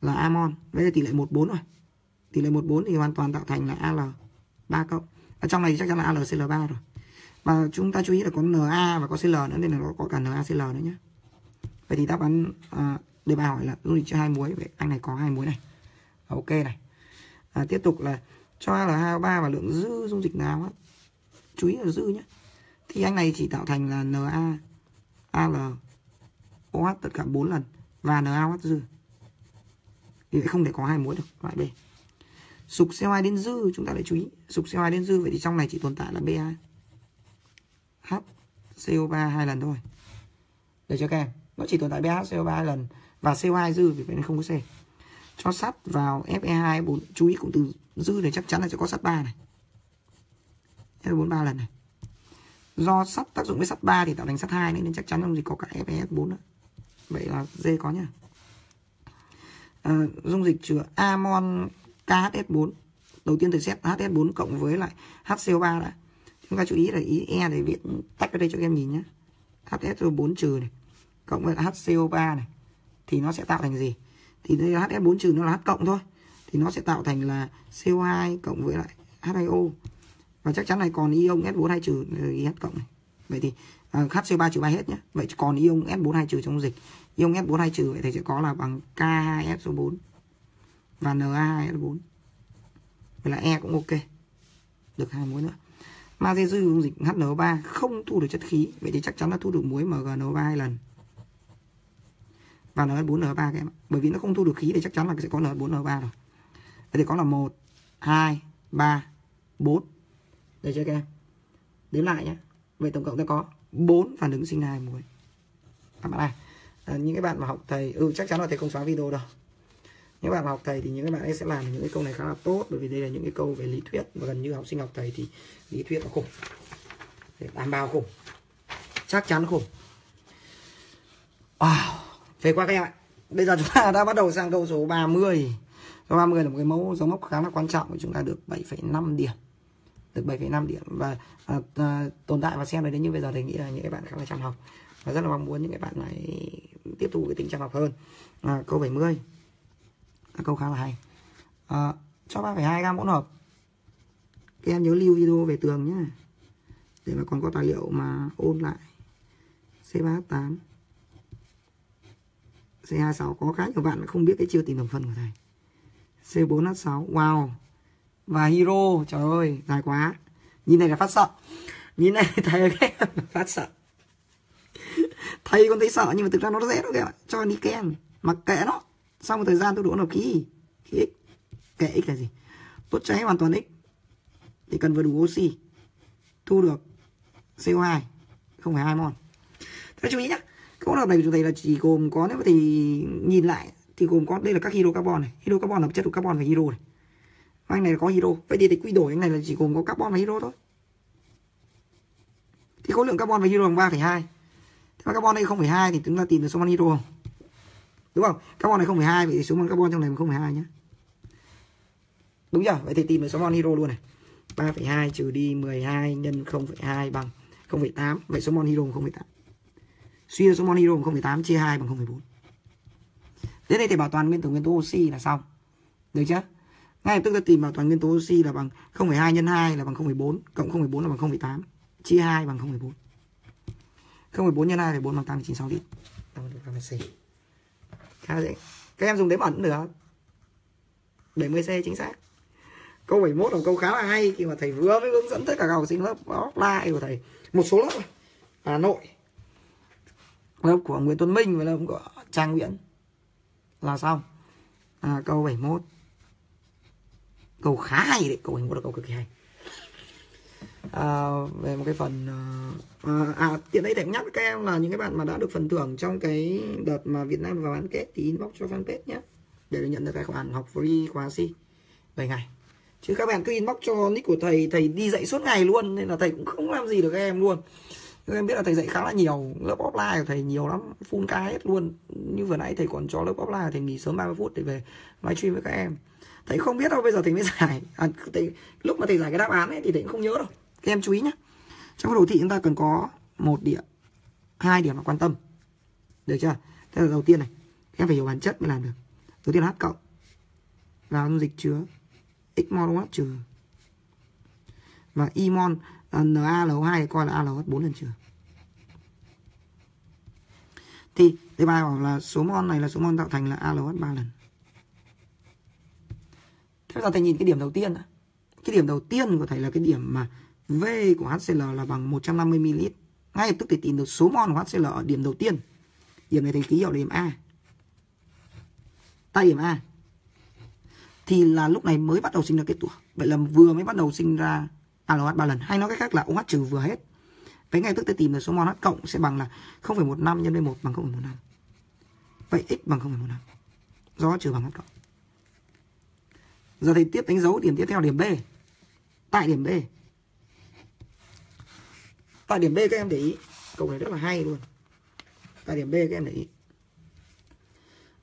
là amon. Đây là tỷ lệ 14 rồi. Tỷ lệ 14 thì hoàn toàn tạo thành là Al 3 cộng. Ở trong này thì chắc chắn là AlCl3 rồi. Và chúng ta chú ý là có Na và có Cl nữa nên là nó có cả NaCl nữa nhé. Vậy thì đáp án à, đề bài hỏi là dung dịch chứa hai muối vậy anh này có hai muối này. Ok này. À, tiếp tục là cho Al2O3 và lượng dư dung dịch nào á. Chú ý là dư nhé. Thì anh này chỉ tạo thành là Na Al OH tất cả 4 lần và NaOH dư. Thì không thể có hai muối được loại B. Sục CO2 đến dư, chúng ta lại chú ý. Sục CO2 đến dư, vậy thì trong này chỉ tồn tại là Ba. H CO3 hai lần thôi. để cho các em? Nó chỉ tồn tại BH CO3 hai lần và CO2 dư, vì vậy nên không có C. Cho sắt vào Fe2 4 chú ý cũng từ dư này chắc chắn là sẽ có sắt 3 này. F4 3 lần này. Do sắt tác dụng với sắt 3 thì tạo thành sắt 2 nên chắc chắn trong gì có cả FeS4 nữa. Vậy là D có nhá. À, dung dịch chứa amon KHS4. Đầu tiên thầy xét HS4 cộng với lại HCO3 đã chúng ta chú ý là ý e để viết tách ở đây cho các em nhìn nhé HSO4 trừ này cộng với HCO3 này thì nó sẽ tạo thành gì thì đây là HS4 trừ nó là H cộng thôi thì nó sẽ tạo thành là CO2 cộng với lại H2O và chắc chắn này còn ion S42 trừ IH cộng này. Vậy thì à, HCO3 trừ 3 hết nhé vậy còn ion S42 trừ trong dịch. Ion S42 trừ vậy thì sẽ có là bằng K2SO4 và Na2SO4 vậy là E cũng ok. Được hai mối nữa. Magie dư dung dịch HNO3 không thu được chất khí. Vậy thì chắc chắn là thu được muối MgNO3 hai lần. Và NH4NO3 các em bởi vì nó không thu được khí thì chắc chắn là sẽ có NH4NO3 rồi thế thì có là 1 2 3 4 đây chưa các em? Đếm lại nhé vậy tổng cộng ta có 4 phản ứng sinh hai muối. Các bạn này à, những cái bạn mà học thầy ừ chắc chắn là thầy không xóa video đâu. Những bạn mà học thầy thì những cái bạn ấy sẽ làm những cái câu này khá là tốt bởi vì đây là những cái câu về lý thuyết và gần như học sinh học thầy thì lý thuyết nó khủng. Để đảm bảo khủng. Chắc chắn khủng. Wow về qua các em ạ. Bây giờ chúng ta đã bắt đầu sang câu số 30 câu 30 là một cái mẫu dấu mốc khá là quan trọng của chúng ta được 7,5 điểm. Được 7,5 điểm và à, à, tồn tại và xem được đến như bây giờ thì nghĩ là những các bạn khá là chăm học. Và rất là mong muốn những các bạn này tiếp thu cái tính chăm học hơn. À, câu 70 à, câu khá là hay. À, cho 3,2 gam hỗn hợp. Các em nhớ lưu video về tường nhé để mà còn có tài liệu mà ôn lại. C38 C26 có khá nhiều bạn không biết cái chiêu tìm đồng phân của thầy. C4H6 wow. Và Hero, trời ơi, dài quá. Nhìn này là phát sợ. Nhìn này *laughs* thầy các phát sợ. Thầy còn thấy sợ, nhưng mà thực ra nó dễ đâu các cho đi ken mặc kệ nó. Sau một thời gian tôi đủ nộp khí kệ x. Kệ x là gì? Tốt cháy hoàn toàn x. Thì cần vừa đủ oxy. Thu được CO2 không phải hai mol thế chú ý nhá. Cái hỗn hợp này của chúng thầy là chỉ gồm có, nếu mà thì nhìn lại thì gồm có đây là các hydrocarbon này. Hydrocarbon là chất của carbon và hydro này. Và anh này là có hydro. Vậy thì, thì quy đổi anh này là chỉ gồm có carbon và hydro thôi. Thì khối lượng carbon và hydro bằng 3,2 thế mà carbon đây 0,2 thì chúng ta tìm được số mol hydro không? Đúng không? Carbon này 0,2 vậy thì số mol carbon trong này bằng 0,2 nhé đúng chưa? Vậy thì tìm được số mol hydro luôn này. 3,2 trừ đi 12 nhân 0,2 bằng 0,8 vậy số mol hydro bằng 0,8 suy ra số mol hydro bằng 0,8 chia 2 bằng 0,4 đến đây thì bảo toàn nguyên tử nguyên tố oxy là xong. Được chưa? Ngay tức ta tìm bảo toàn nguyên tố oxy là bằng 0,2 nhân 2 là bằng 0,4 cộng 0,4 là bằng 0,8 chia 2 bằng 0,4 0,4 nhân 2 là 4 bằng 896 lít khá dễ. Các em dùng đếm ẩn được. 70C chính xác. Câu 71 là câu khá là hay khi mà thầy vừa mới hướng dẫn tất cả các học sinh lớp offline của thầy. Một số lớp Hà Nội lớp của Nguyễn Tuấn Minh và lớp của Trang Nguyễn là xong. À, câu 71 câu khá hay đấy. Câu 71 là câu cực kỳ hay. À, về một cái phần à, à, à tiện đây để nhắc với các em là những cái bạn mà đã được phần thưởng trong cái đợt mà Việt Nam vào bán kết thì inbox cho fanpage nhé. Để được nhận được tài khoản học free khóa si 7 ngày. Chứ các bạn cứ inbox cho nick của thầy thầy đi dạy suốt ngày luôn nên là thầy cũng không làm gì được các em luôn các em biết là thầy dạy khá là nhiều lớp offline của thầy nhiều lắm full ca hết luôn. Như vừa nãy thầy còn cho lớp offline thầy nghỉ sớm 30 phút để về livestream với các em. Thầy không biết đâu bây giờ thầy mới *laughs* giải. À, thầy, lúc mà thầy giải cái đáp án ấy thì thầy cũng không nhớ đâu. Các em chú ý nhé trong đồ thị chúng ta cần có một điểm hai điểm mà quan tâm. Được chưa? Thế là đầu tiên này em phải hiểu bản chất mới làm được. Đầu tiên là h cộng. Vào dung dịch chứa x mol trừ. Và y mol À, NaLO2 thì coi là ALOH 4 lần trừ thì đề bài bảo là số mol này là số mol tạo thành là ALOH 3 lần. Thế giờ thầy nhìn cái điểm đầu tiên cái điểm đầu tiên của thầy là cái điểm mà V của HCl là bằng 150ml ngay lập tức thì tìm được số mol của HCl ở điểm đầu tiên. Điểm này thầy ký hiệu là điểm A. Tại điểm A. Thì là lúc này mới bắt đầu sinh ra kết tủa. Vậy là vừa mới bắt đầu sinh ra À, ALOH 3 lần. Hay nói cách khác là OH trừ vừa hết. Vậy ngay tức tôi tìm được số mol H cộng sẽ bằng là 0,15 nhân với 1 bằng 0,15 vậy x bằng 0,15 do trừ bằng H cộng. Giờ thầy tiếp đánh dấu điểm tiếp theo điểm B. Tại điểm B. Tại điểm B các em để ý. Câu này rất là hay luôn. Tại điểm B các em để ý.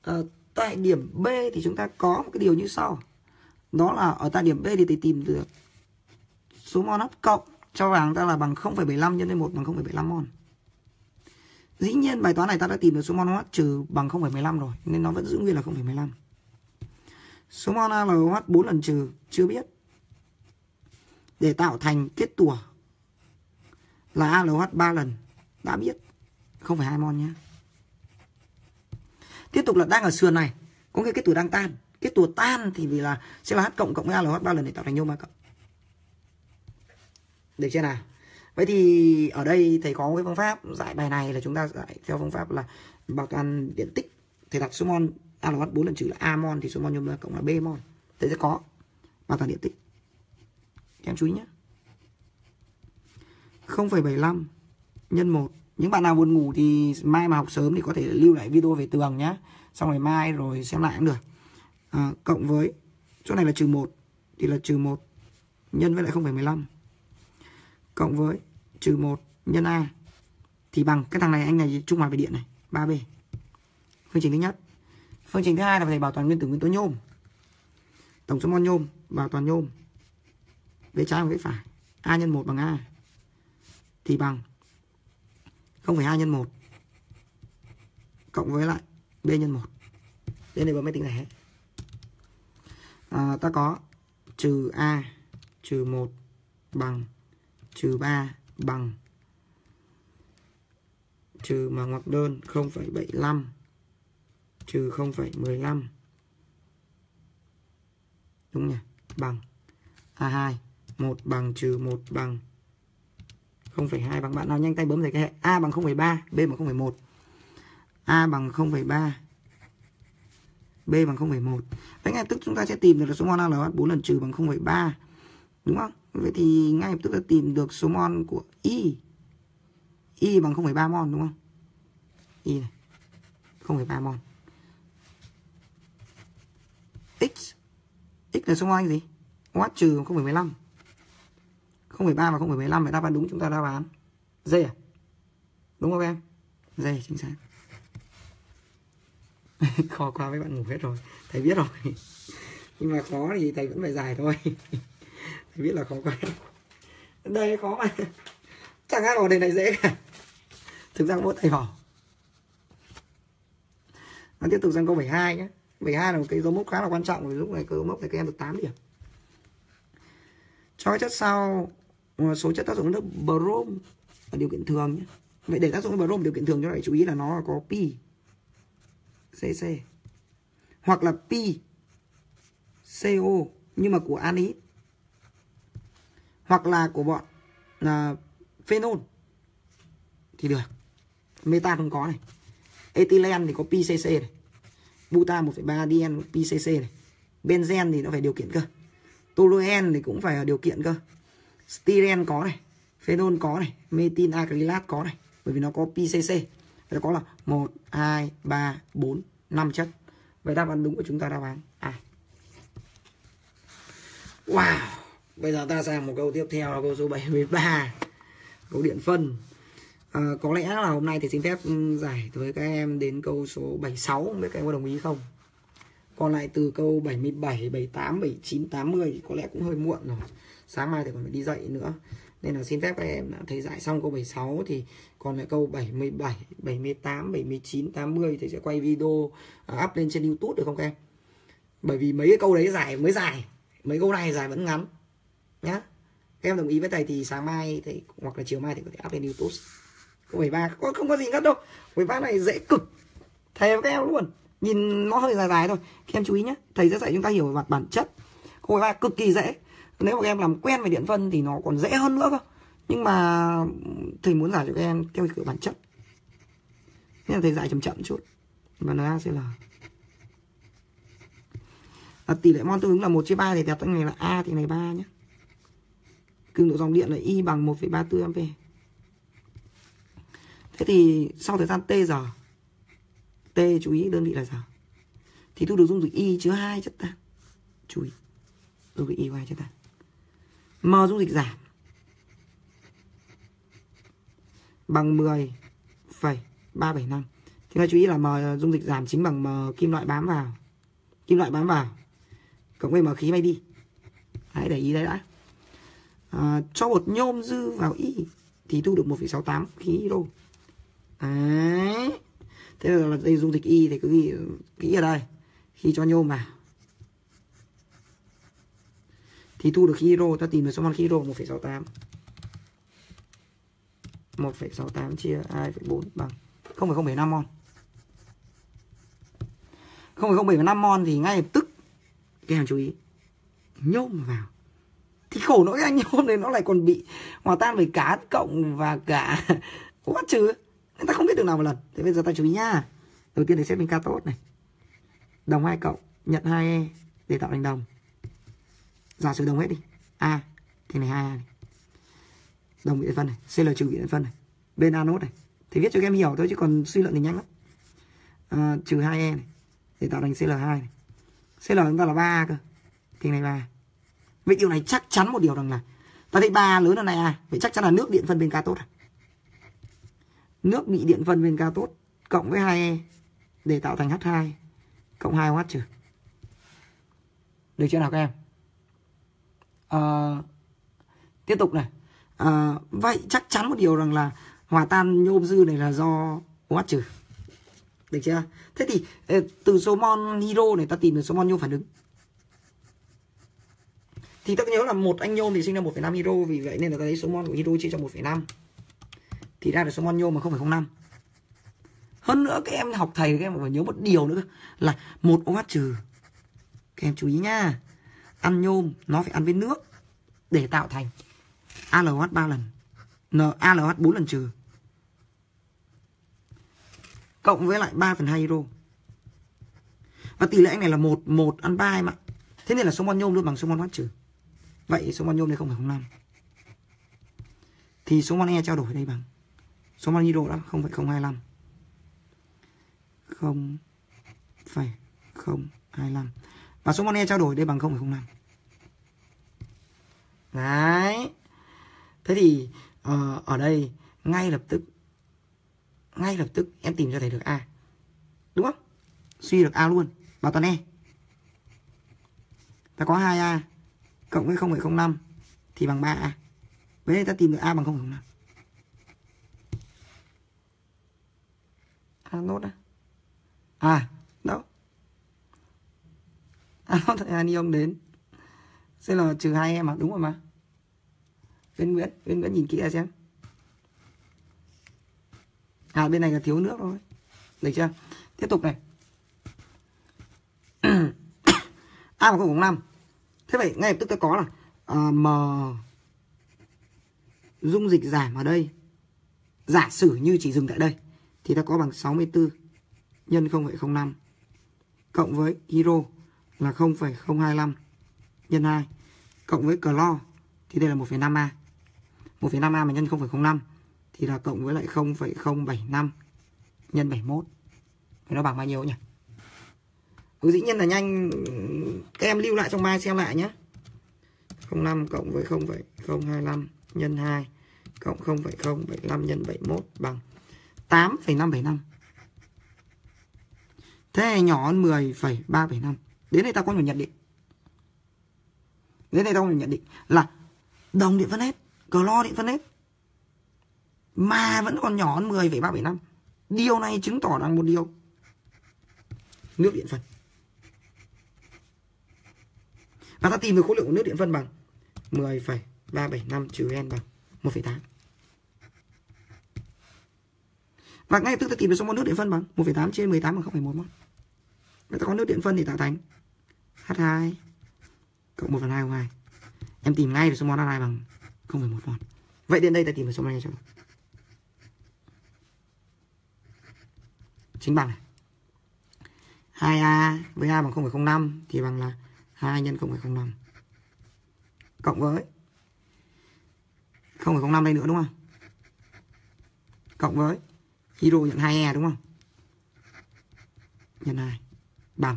À, tại điểm B thì chúng ta có một cái điều như sau. Đó là ở tại điểm B thì thầy tìm được số mol hấp cộng cho vàng ta là bằng 0,75 nhân với 1 bằng 0,75 mol. Dĩ nhiên bài toán này ta đã tìm được số mol OH trừ bằng 0,15 rồi nên nó vẫn giữ nguyên là 0,15. Số mol ALOH 4 lần trừ chưa biết. Để tạo thành kết tủa là ALOH 3 lần đã biết 0,2 mol nhé. Tiếp tục là đang ở sườn này có cái kết tủa đang tan. Kết tủa tan thì vì là sẽ là H cộng cộng với ALOH 3 lần để tạo thành nhôm 3 cộng được chưa nào? Vậy thì ở đây thầy có cái phương pháp giải bài này là chúng ta giải theo phương pháp là bảo ăn điện tích thầy đặt số mol a là bốn lần trừ là a mol thì số mol nhôm là cộng là b mol. Thầy sẽ có bảo toàn điện tích. Các em chú ý nhé. 0,75 nhân 1 những bạn nào buồn ngủ thì mai mà học sớm thì có thể lưu lại video về tường nhé. Xong rồi mai rồi xem lại cũng được. À, cộng với chỗ này là trừ 1 thì là trừ 1 nhân với lại 0,15 cộng với trừ 1 nhân A thì bằng cái thằng này anh này trung hòa về điện này 3B phương trình thứ nhất. Phương trình thứ hai là phải bảo toàn nguyên tử nguyên tố nhôm. Tổng số mol nhôm bảo toàn nhôm. Vế trái và vế phải. A nhân 1 bằng A. Thì bằng 0,2 nhân 1 cộng với lại B nhân 1 đây này bấm máy tính này hết. À, ta có trừ A trừ 1 bằng trừ 3 bằng. Trừ mà ngoặc đơn 0,75 trừ 0,15 đúng nhỉ? Bằng. A2 1 bằng trừ 1 bằng 0,2 bằng bạn nào nhanh tay bấm thầy cái hệ. A bằng 0,3 B bằng 0,1 A bằng 0,3 B bằng 0,1 Đấy ngay tức chúng ta sẽ tìm được là số mol là 4 lần trừ bằng 0,3 Đúng không? Vậy thì ngay lập tức ta tìm được số mol của Y Y bằng 0,3 mol đúng không? Y này 0,3 mol X X là số mol gì? OH trừ 0,15 0,3 và 0,15 phải đáp án đúng chúng ta đáp án D à? Đúng không em? D chính xác *laughs* khó quá mấy bạn ngủ hết rồi thầy biết rồi nhưng mà khó thì thầy vẫn phải giải thôi *laughs* biết là khó quá. Đây, khó mà chẳng ai bỏ đề này dễ cả. Thực ra mỗi tay vào. nó tiếp tục sang câu 72 nhé 72 là một cái dấu mốc khá là quan trọng lúc này cơ mốc này các em được 8 điểm. Cho chất sau số chất tác dụng nước brom ở điều kiện thường nhé vậy để tác dụng brom điều kiện thường cho lại chú ý là nó có pi CC hoặc là pi CO nhưng mà của anhydride hoặc là của bọn là phenol. Thì được. Meta không có này. Ethylene thì có PCC này. Buta 1,3 dien PCC này. Benzen thì nó phải điều kiện cơ. Toluen thì cũng phải điều kiện cơ. Styren có này. Phenol có này. Metin acrylat có này. Bởi vì nó có PCC nó có là 1 2 3 4 5 chất. Vậy đáp án đúng của chúng ta đáp án A. Wow bây giờ ta sang một câu tiếp theo là câu số 73 câu điện phân. À, có lẽ là hôm nay thì xin phép ừ, giải với các em đến câu số 76 không biết các em có đồng ý không? Còn lại từ câu 77, 78, 79, 80 có lẽ cũng hơi muộn rồi. Sáng mai thì còn phải đi dậy nữa. Nên là xin phép các em đã thấy giải xong câu 76 thì còn lại câu 77, 78, 79, 80 thì sẽ quay video uh, up lên trên YouTube được không các em? Bởi vì mấy cái câu đấy giải mới dài, mấy câu này giải vẫn ngắn nhá. Các em đồng ý với thầy thì sáng mai thì hoặc là chiều mai thì có thể up lên YouTube. Câu 73 không, không có gì ngất đâu. 73 này dễ cực. Thầy với các em luôn. Nhìn nó hơi dài dài thôi. Các em chú ý nhé. Thầy sẽ dạy chúng ta hiểu về mặt bản chất. Câu 73 cực kỳ dễ nếu mà các em làm quen về điện phân thì nó còn dễ hơn nữa cơ nhưng mà thầy muốn giải cho các em theo kiểu bản chất nên là thầy giải chậm chậm chút và nó sẽ là à, tỷ lệ mol tương ứng là 1 chia 3 thì đẹp cái này là A thì này 3 nhé cường độ dòng điện là Y bằng 1,34 A thế thì sau thời gian T giờ T chú ý đơn vị là giờ thì thu được dung dịch Y chứa hai chất tan chú ý dung dịch Y hai chất tan M dung dịch giảm bằng 10,375. Thì ta chú ý là M dung dịch giảm chính bằng M kim loại bám vào. Kim loại bám vào. Cộng với M khí bay đi. Hãy để ý đấy đã. À, cho bột nhôm dư vào Y thì thu được 1,68 khí hydro. Đấy. Thế là đây dung dịch Y thì cứ ghi kỹ ở đây. Khi cho nhôm vào thì thu được khí hydro ta tìm được số mol khí hydro 1,68 1,68 chia 2,4 bằng 0,075 mol 0,075 mol thì ngay lập tức các em chú ý nhôm vào thì khổ nỗi anh hôm đấy nó lại còn bị hòa tan với cả cộng và cả *laughs* quá trừ người ta không biết được nào một lần. Thế bây giờ ta chú ý nha đầu tiên để xếp bên ca tốt này. Đồng hai cộng nhận hai e để tạo thành đồng. Giả sử đồng hết đi. A thì này hai a này. Đồng bị phân này cl trừ bị phân này. Bên a nốt này. Thì viết cho các em hiểu thôi chứ còn suy luận thì nhanh lắm. À, trừ hai e này để tạo thành cl2 này. Cl chúng ta là ba cơ. Thì này ba vậy điều này chắc chắn một điều rằng là ta thấy ba lớn hơn này à vậy chắc chắn là nước điện phân bên k tốt à? Nước bị điện phân bên k tốt cộng với 2e để tạo thành h2 cộng 2 OH trừ. Được chưa nào các em? À, tiếp tục này. À, vậy chắc chắn một điều rằng là hòa tan nhôm dư này là do OH trừ. Được chưa? Thế thì ờ, từ số mon hydro này ta tìm được số mon nhôm phản ứng thì tôi nhớ là một anh nhôm thì sinh ra 1,5 hydro vì vậy nên là ta lấy số mol của hydro chia cho 1,5 thì ra được số mol nhôm mà 0,05 hơn nữa các em học thầy các em phải nhớ một điều nữa là một OH trừ. Các em chú ý nha ăn nhôm nó phải ăn với nước để tạo thành ALOH 3 lần N ALOH 4 lần trừ. Cộng với lại 3 phần 2 hydro. Và tỷ lệ này là 1 1 ăn 3 em ạ. Thế nên là số mol nhôm luôn bằng số mol OH trừ vậy số mol nhôm đây 0,05 thì số mol E trao đổi đây bằng. Số mol hydro đó 0,025 0,025 và số mol E trao đổi đây bằng 0,05 Đấy. Thế thì uh, ở đây ngay lập tức ngay lập tức em tìm cho thầy được A. Đúng không? Suy được A luôn. Bảo toàn E. Ta có 2A cộng với 0,05 thì bằng 3A vậy nên ta tìm được A bằng 0,05 A à, nốt á à đâu A à, nốt là anion đến. Sẽ là trừ 2 em mà đúng rồi mà. Bên Nguyễn bên Nguyễn nhìn kỹ ra xem. À bên này là thiếu nước thôi. Được chưa? Tiếp tục này. *coughs* A bằng không năm thế vậy ngay lập tức ta có là ờ, à, m dung dịch giảm ở đây. Giả sử như chỉ dừng tại đây thì ta có bằng 64 nhân 0,05 cộng với hydro là 0,025 nhân 2 cộng với clo thì đây là 1,5A 1,5A mà nhân 0,05 thì là cộng với lại 0,075 nhân 71 thì nó bằng bao nhiêu nhỉ? Ừ, dĩ nhiên là nhanh. Các em lưu lại trong mai xem lại nhé 05 cộng với 0,025 nhân 2 cộng 0,075 nhân 71 bằng 8,575 Thế nhỏ hơn 10,375 Đến đây ta có một nhận định. Đến đây ta có một nhận định Là đồng điện phân hết Clo điện phân hết Mà vẫn còn nhỏ hơn 10,375 Điều này chứng tỏ rằng một điều. Nước điện phân. Và ta tìm được khối lượng của nước điện phân bằng 10,375 trừ N bằng 1,8 Và ngay tức ta tìm được số mol nước điện phân bằng 1,8 trên 18 bằng 0,1 mol Vậy ta có nước điện phân thì tạo thành H2 cộng 1 phần 2 O2. Em tìm ngay được số mol H2 bằng 0,1 mol. Vậy đến đây ta tìm được số mol này cho Chính bằng này. 2A với A bằng 0,05 thì bằng là 2 nhân 0,05 cộng với 0,05 đây nữa đúng không? Cộng với hydro nhận 2E đúng không? Nhân 2 bằng.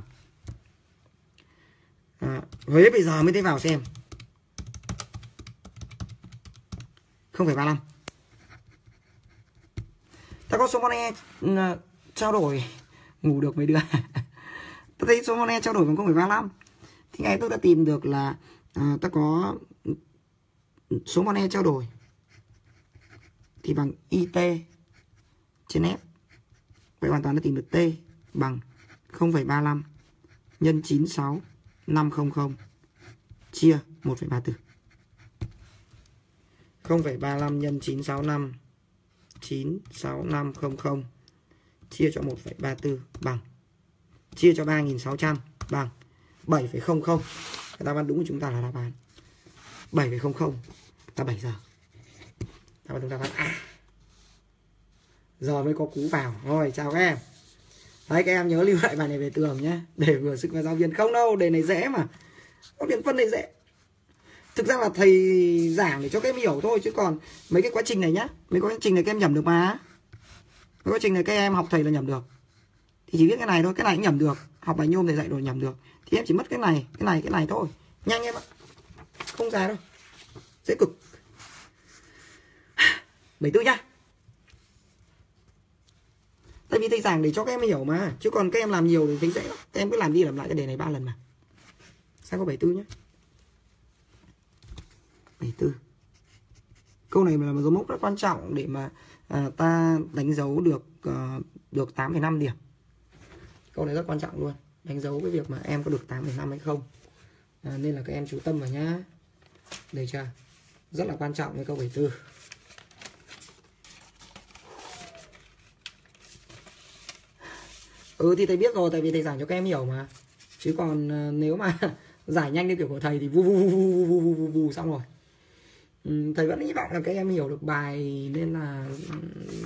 À, Huế bây giờ mới thấy vào xem. 0,35 ta có số con e ừ, trao đổi. Ngủ được mấy đứa *laughs* ta thấy số con e trao đổi bằng 0,35 thì ngay tôi đã tìm được là à, ta có số mon e trao đổi. Thì bằng it trên f. Vậy hoàn toàn đã tìm được t bằng 0,35 nhân 96 500 chia 1,34. 0,35 nhân 965 96500 chia cho 1,34 bằng. Chia cho 3600 bằng 7,00. Cái đáp án đúng của chúng ta là đáp án 7,00 là 7 giờ. Và chúng ta bán a. Giờ mới có cú vào. Rồi chào các em. Đấy các em nhớ lưu lại bài này về tường nhé. Để vừa sức với giáo viên không đâu đề này dễ mà. Có điểm phân này dễ. Thực ra là thầy giảng để cho các em hiểu thôi chứ còn mấy cái quá trình này nhá. Mấy quá trình này các em nhầm được mà. Mấy quá trình này các em học thầy là nhầm được. Thì chỉ biết cái này thôi cái này cũng nhầm được học bài nhôm thì dạy rồi nhầm được. Thì em chỉ mất cái này cái này cái này thôi. Nhanh em ạ. Không dài đâu. Dễ cực. 74 nhá Tại vì thầy giảng để cho các em hiểu mà. Chứ còn các em làm nhiều thì tính dễ lắm. Các em cứ làm đi làm lại cái đề này ba lần mà. Sao có 74 nhá? 74 Câu này là một dấu mốc rất quan trọng Để mà à, ta đánh dấu được uh, Được 8,5 điểm. Câu này rất quan trọng luôn. Đánh dấu cái việc mà em có được 8,5 hay không. À, Nên là các em chú tâm vào nhá. Được chưa? Rất là quan trọng cái câu 74 ừ thì thầy biết rồi tại vì thầy giảng cho các em hiểu mà. Chứ còn ờ, nếu mà *laughs* giải nhanh như kiểu của thầy thì vu vu vu vu vu vu vu, vu xong rồi. Ừ, thầy vẫn hy vọng là các em hiểu được bài nên là ừ,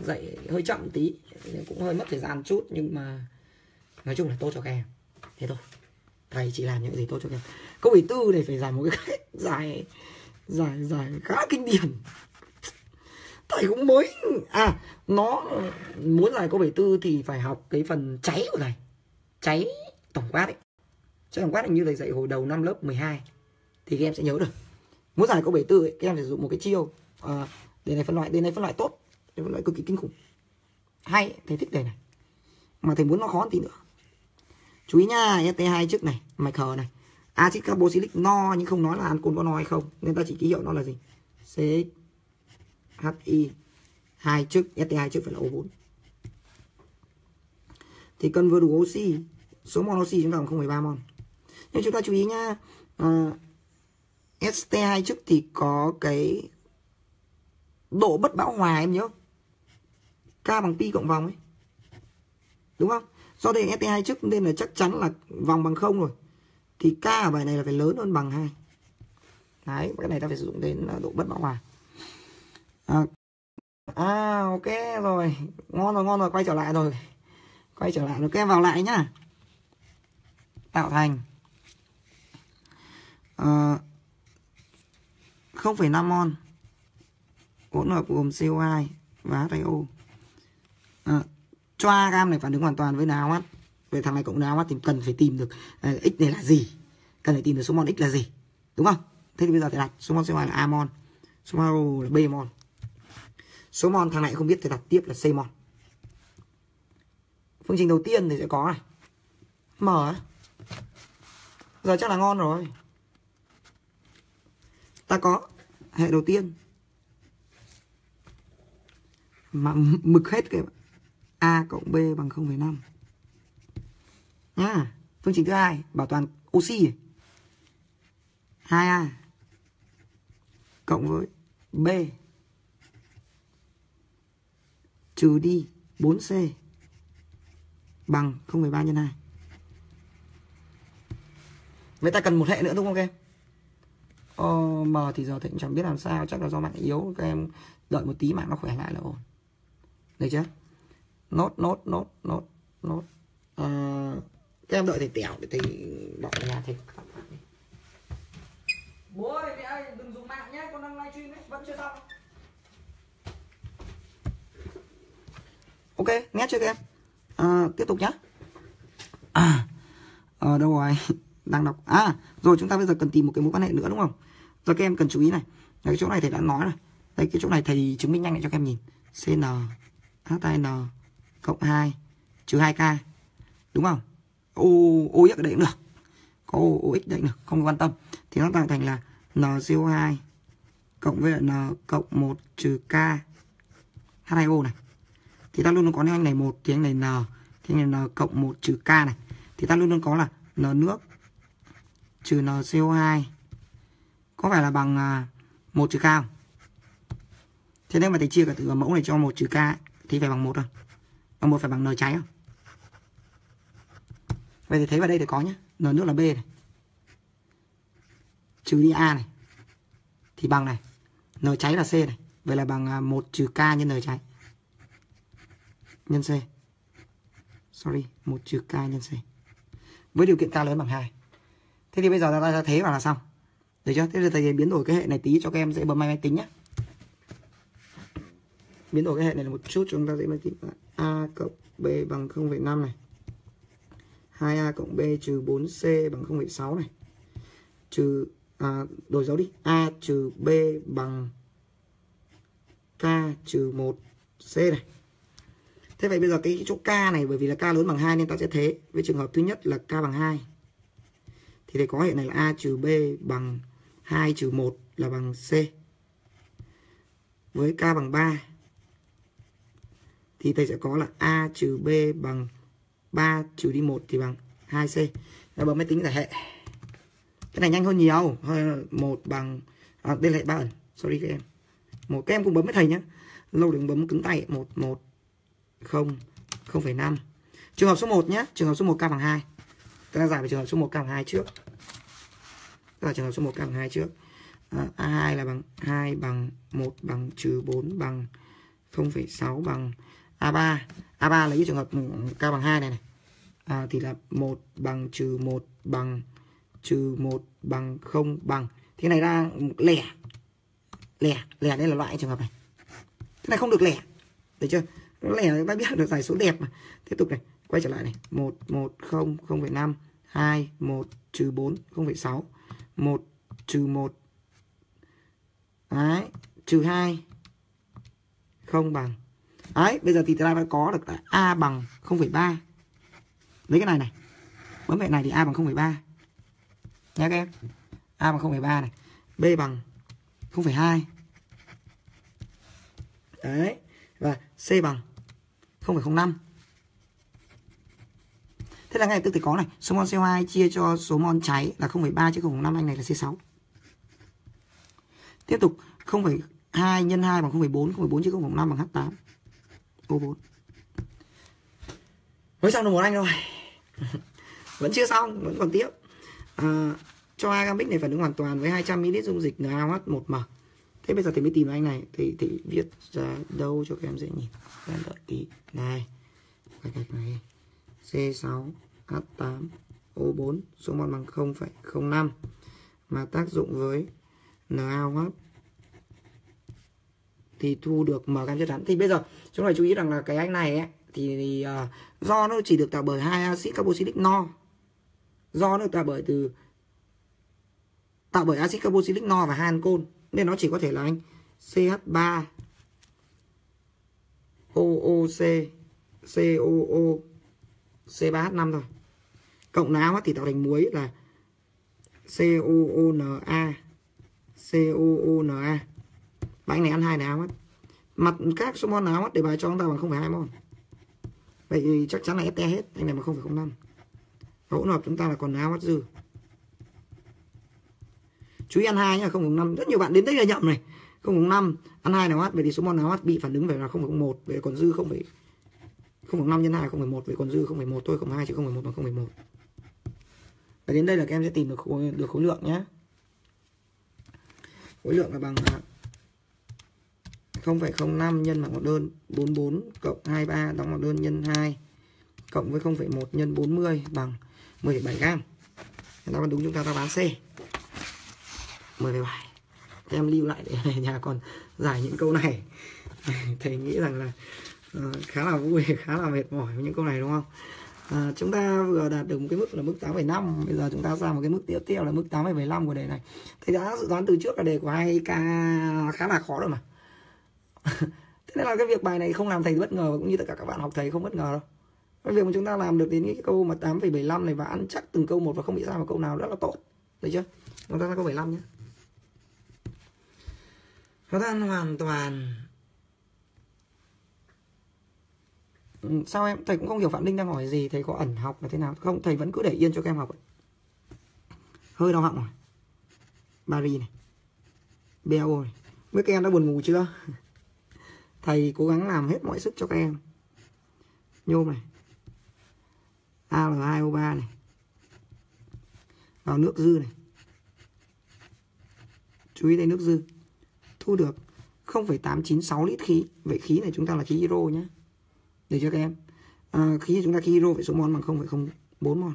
dạy hơi chậm tí. Cũng hơi mất thời gian chút nhưng mà nói chung là tốt cho các em. Thế thôi. Thầy chỉ làm những gì tốt cho các em. Câu 74 này phải giải một cái *laughs* giải giải giải khá kinh điển. Thầy cũng mới. À nó muốn giải câu 74 thì phải học cái phần cháy của thầy. Cháy tổng quát ấy. Cháy tổng quát là như thầy dạy hồi đầu năm lớp 12 thì các em sẽ nhớ được. Muốn giải câu 74 ấy, các em phải dùng một cái chiêu ờ, à, đề này phân loại đề này phân loại tốt. Đề phân loại cực kỳ kinh khủng. Hay thầy thích đề này. Mà thầy muốn nó khó tí nữa chú ý nha st hai chức này mạch hờ này. Axit carboxylic no nhưng không nói là ancol có no hay không. Nên ta chỉ ký hiệu nó là gì? CHI hai chức ST2 chức phải là O4 thì cần vừa đủ oxy số mol oxy chúng ta còn 0,3 mol. Nhưng chúng ta chú ý nha uh, ờ, ST2 trước thì có cái độ bất bão hòa em nhớ K bằng pi cộng vòng ấy. Đúng không? Do đây ST2 trước nên là chắc chắn là vòng bằng không rồi. Thì K ở bài này là phải lớn hơn bằng 2 đấy cái này ta phải sử dụng đến à, độ bất bão hòa. À, à ok rồi. Ngon rồi ngon rồi quay trở lại rồi. Quay trở lại rồi các em vào lại nhá. Tạo thành. À, 0,5 mol. Hỗn hợp gồm CO2 và HIO à, choa gam này phản ứng hoàn toàn với NaOH về thằng này cộng NaOH thì cần phải tìm được uh, x này là gì? Cần phải tìm được số mol x là gì? Đúng không? Thế thì bây giờ thầy đặt số mol CO2 là A mol số mol là B mol. Số mol thằng này không biết thì đặt tiếp là c mol. Phương trình đầu tiên thì sẽ có này. M giờ chắc là ngon rồi. Ta có hệ đầu tiên. Mà mực hết cái a cộng b bằng 0,5 nhá phương trình thứ hai bảo toàn oxy 2a cộng với b trừ đi 4C bằng 0,3 nhân 2. Vậy ta cần một hệ nữa đúng không các em? Ờ, M thì giờ thì cũng chẳng biết làm sao, chắc là do mạng yếu các em đợi một tí mạng nó khỏe lại là ổn. Được chưa? Nốt nốt nốt nốt nốt. À, các em đợi thầy tẻo để thầy bỏ nhà thầy Bố ơi, mẹ ơi, đừng dùng mạng nhé, con đang livestream ấy, vẫn chưa xong. ok nghe chưa các em? À, tiếp tục nhá. À, ở đâu rồi? *laughs* Đang đọc. À rồi chúng ta bây giờ cần tìm một cái mối quan hệ nữa đúng không? Rồi các em cần chú ý này. Cái chỗ này thầy đã nói rồi. Đây cái chỗ này thầy chứng minh nhanh lại cho các em nhìn. Cn hin cộng 2 trừ 2k đúng không? Ô ô x ở đây cũng được. Có ô o x đấy được, không quan tâm. Thì nó tạo thành là n co2 cộng với n cộng 1 trừ k h2o này. Thì ta luôn luôn có nếu anh này một, thì anh này n, thì anh này n cộng 1 trừ k này. Thì ta luôn luôn có là n nước trừ n CO2 có phải là bằng à, 1 trừ k không? Thế nếu mà thầy chia cả từ mẫu này cho 1 trừ k thì phải bằng 1 rồi. Bằng một phải bằng n cháy không? Vậy thì thấy vào đây thì có nhá. N nước là B này. Trừ đi A này. thì bằng này. N cháy là c này. Vậy là bằng à, 1 trừ k nhân n cháy. Nhân c. Sorry 1 trừ k nhân c. Với điều kiện k lớn bằng 2 thế thì bây giờ ta ra thế vào là xong. Được chưa? Thế giờ thầy biến đổi cái hệ này tí cho các em dễ bấm máy tính nhé biến đổi cái hệ này là một chút cho chúng ta dễ máy tính a cộng b bằng 0,5 này. 2a cộng b trừ 4c bằng 0,6 này. Trừ à, đổi dấu đi. A trừ b bằng k trừ 1 c này. Thế vậy bây giờ cái chỗ k này bởi vì là k lớn bằng 2 nên ta sẽ thế. Với trường hợp thứ nhất là k bằng 2 thì thầy có hệ này là a trừ b bằng 2 trừ 1 là bằng c. Với k bằng 3 thì thầy sẽ có là a trừ b bằng 3 trừ đi 1 thì bằng 2c Rồi bấm máy tính giải hệ. Cái này nhanh hơn nhiều. Một bằng à, đây là hệ ba ẩn. Sorry các em. Một các em cùng bấm với thầy nhé lâu đừng bấm cứng tay. Một một không không phẩy năm. Trường hợp số 1 nhé trường hợp số 1 k bằng 2 ta giải về trường hợp số 1 k bằng 2 trước. Ta là trường hợp số 1 k bằng 2 trước. À, A2 là bằng 2 bằng 1 bằng trừ 4 bằng 0,6 bằng A3 A3 lấy trường hợp ừ, k bằng 2 này này. À, thì là 1 bằng trừ 1 bằng trừ 1 bằng 0 bằng. Thế này ra lẻ. Lẻ. Lẻ đây là loại trường hợp này. Thế này không được lẻ. Được chưa? Lẻ chúng ta biết được giải số đẹp mà. Tiếp tục này. Quay trở lại này. 1 1 0 0,5 2 1 trừ 4 0,6 1 trừ 1 Đấy, trừ 2 không bằng. Đấy, bây giờ thì ta đã có được là A bằng 0,3 Lấy cái này này Bấm vệ này thì A bằng 0,3 Nhá các em A bằng 0,3 này B bằng 0,2 Đấy Và C bằng 0,05 Thế là ngay tức thì có này Số mol CO2 chia cho số mol cháy là 0,3 chứ 0,5 anh này là C6 Tiếp tục 0,2 nhân 2 bằng 0,4 0,4 chứ 0,5 bằng H8 O4 Mới xong được một anh rồi *laughs* Vẫn chưa xong, vẫn còn tiếp. À, Cho Agamix này phản ứng hoàn toàn với 200ml dung dịch NaOH 1M Thế bây giờ thì mới tìm anh này Thì, thì viết ra đâu cho các em dễ nhìn. Em đợi tí. Này Cái gạch này. C6 H8 O4 số mol bằng 0,05 mà tác dụng với NaOH thì thu được M cam chất rắn. Thì bây giờ chúng ta chú ý rằng là cái anh này ấy, thì, thì uh, do nó chỉ được tạo bởi hai axit carboxylic no. Do nó được tạo bởi từ tạo bởi axit carboxylic no và hai ancol nên nó chỉ có thể là anh CH3 OOC COO C3H5 thôi. Cộng NaOH thì tạo thành muối là COONA COONA và anh này ăn hai NaOH mặt các số mol NaOH để bài cho chúng ta bằng 0,2 mol vậy thì chắc chắn là te hết anh này bằng 0,05 hỗn hợp chúng ta là còn NaOH dư. Chú ý ăn hai nhá 0,5 rất nhiều bạn đến đây là nhậm này. 0,5 ăn hai NaOH vậy thì số mol NaOH bị phản ứng về là 0,1 vậy còn dư 0, 0,5 nhân 2 0,1 vậy còn dư 0,1 thôi 0,2 chứ 0,1 bằng 0,1 và đến đây là các em sẽ tìm được khối, được khối lượng nhé khối lượng là bằng à, 0,05 nhân bằng một đơn 44 cộng 23 đóng một đơn nhân 2 cộng với 0,1 nhân 40 bằng 10,7 gram. Chúng ta đúng chúng ta đáp án C. 10,7. Em lưu lại để *laughs* nhà còn giải những câu này. *laughs* Thầy nghĩ rằng là uh, khá là vui, *laughs* khá là mệt mỏi với những câu này đúng không? à, chúng ta vừa đạt được một cái mức là mức 8,5 bây giờ chúng ta ra một cái mức tiếp theo là mức 8,75 của đề này thầy đã dự đoán từ trước là đề của 2K khá là khó rồi mà *laughs* thế nên là cái việc bài này không làm thầy bất ngờ cũng như tất cả các bạn học thầy không bất ngờ đâu. Cái việc mà chúng ta làm được đến cái câu mà 8,75 này và ăn chắc từng câu một và không bị sai một câu nào rất là tốt. Được chưa? Chúng ta ra câu 75 nhé. Chúng ta hoàn toàn. Ừ, sao em? Thầy cũng không hiểu phạm linh đang hỏi gì thầy có ẩn học là thế nào? Không thầy vẫn cứ để yên cho các em học hơi đau họng rồi. Bari này. Beo này mấy các em đã buồn ngủ chưa? Thầy cố gắng làm hết mọi sức cho các em. Nhôm này. Al2O3 này. Vào nước dư này. Chú ý đây nước dư. Thu được 0,896 lít khí. Vậy khí này chúng ta là khí hydro nhé để cho các em. À, khí chúng ta khí hydro phải số mol bằng 0,04 mol.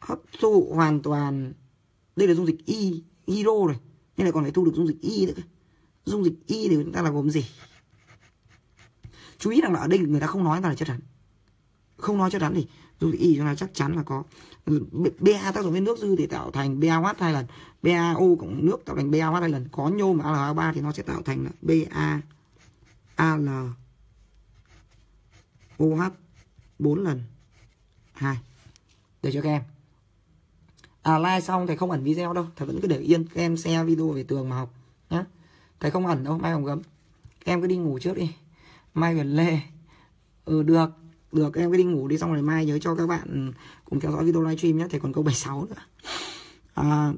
Hấp thụ hoàn toàn. Đây là dung dịch y hydro rồi nhưng lại còn phải thu được dung dịch y nữa dung dịch y thì chúng ta là gồm gì? Chú ý rằng là ở đây người ta không nói là chất rắn. Không nói chất rắn thì dung dịch y chúng ta chắc chắn là có ba tác dụng với nước dư thì tạo thành BaOH hai lần BaO cộng nước tạo thành BaOH hai lần. Có nhôm Al3 thì nó sẽ tạo thành là Ba Al OH 4 lần 2 để cho các em. À like xong thầy không ẩn video đâu thầy vẫn cứ để yên. Các em share video về tường mà học nhé thầy không ẩn đâu mai hồng gấm. Em cứ đi ngủ trước đi. Mai huyền lê. Ừ được được em cứ đi ngủ đi xong rồi mai nhớ cho các bạn cùng theo dõi video livestream nhé. Thầy còn câu 76 nữa. À,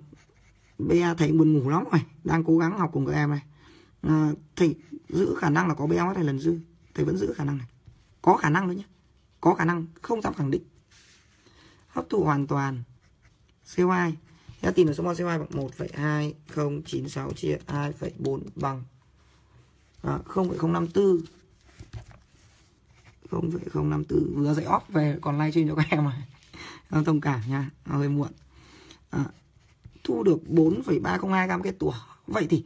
bây thầy buồn ngủ lắm rồi đang cố gắng học cùng các em này. À, thầy giữ khả năng là có béo thầy lần dư. Thầy vẫn giữ khả năng này. Có khả năng nữa nhé. Có khả năng không dám khẳng định. Hấp thụ hoàn toàn. CO2 Chúng tìm được số mol CO2 bằng 1,2096 chia 2,4 bằng à, 0,054 0,054 vừa dạy off về còn livestream cho các em mà thông cảm nha nó hơi muộn. À, thu được 4,302 gam kết tủa. Vậy thì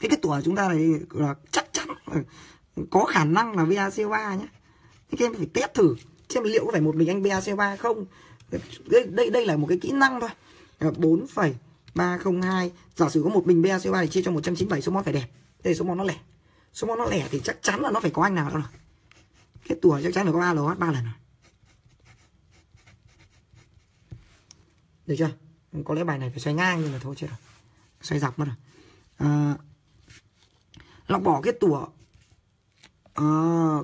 cái kết tủa chúng ta này là chắc chắn có khả năng là BaCO3 nhé các em phải test thử xem liệu có phải một mình anh BaCO3 không. Đây, đây đây là một cái kỹ năng thôi. 4,302 giả sử có một bình BaCO3 thì chia cho 197 số mol phải đẹp. Đây số mol nó lẻ. Số mol nó lẻ thì chắc chắn là nó phải có anh nào đó rồi. Cái tuổi chắc chắn là có ALH ba lần rồi. Được chưa? Có lẽ bài này phải xoay ngang nhưng mà thôi chết rồi xoay dọc mất rồi. À, lọc bỏ kết tủa. À,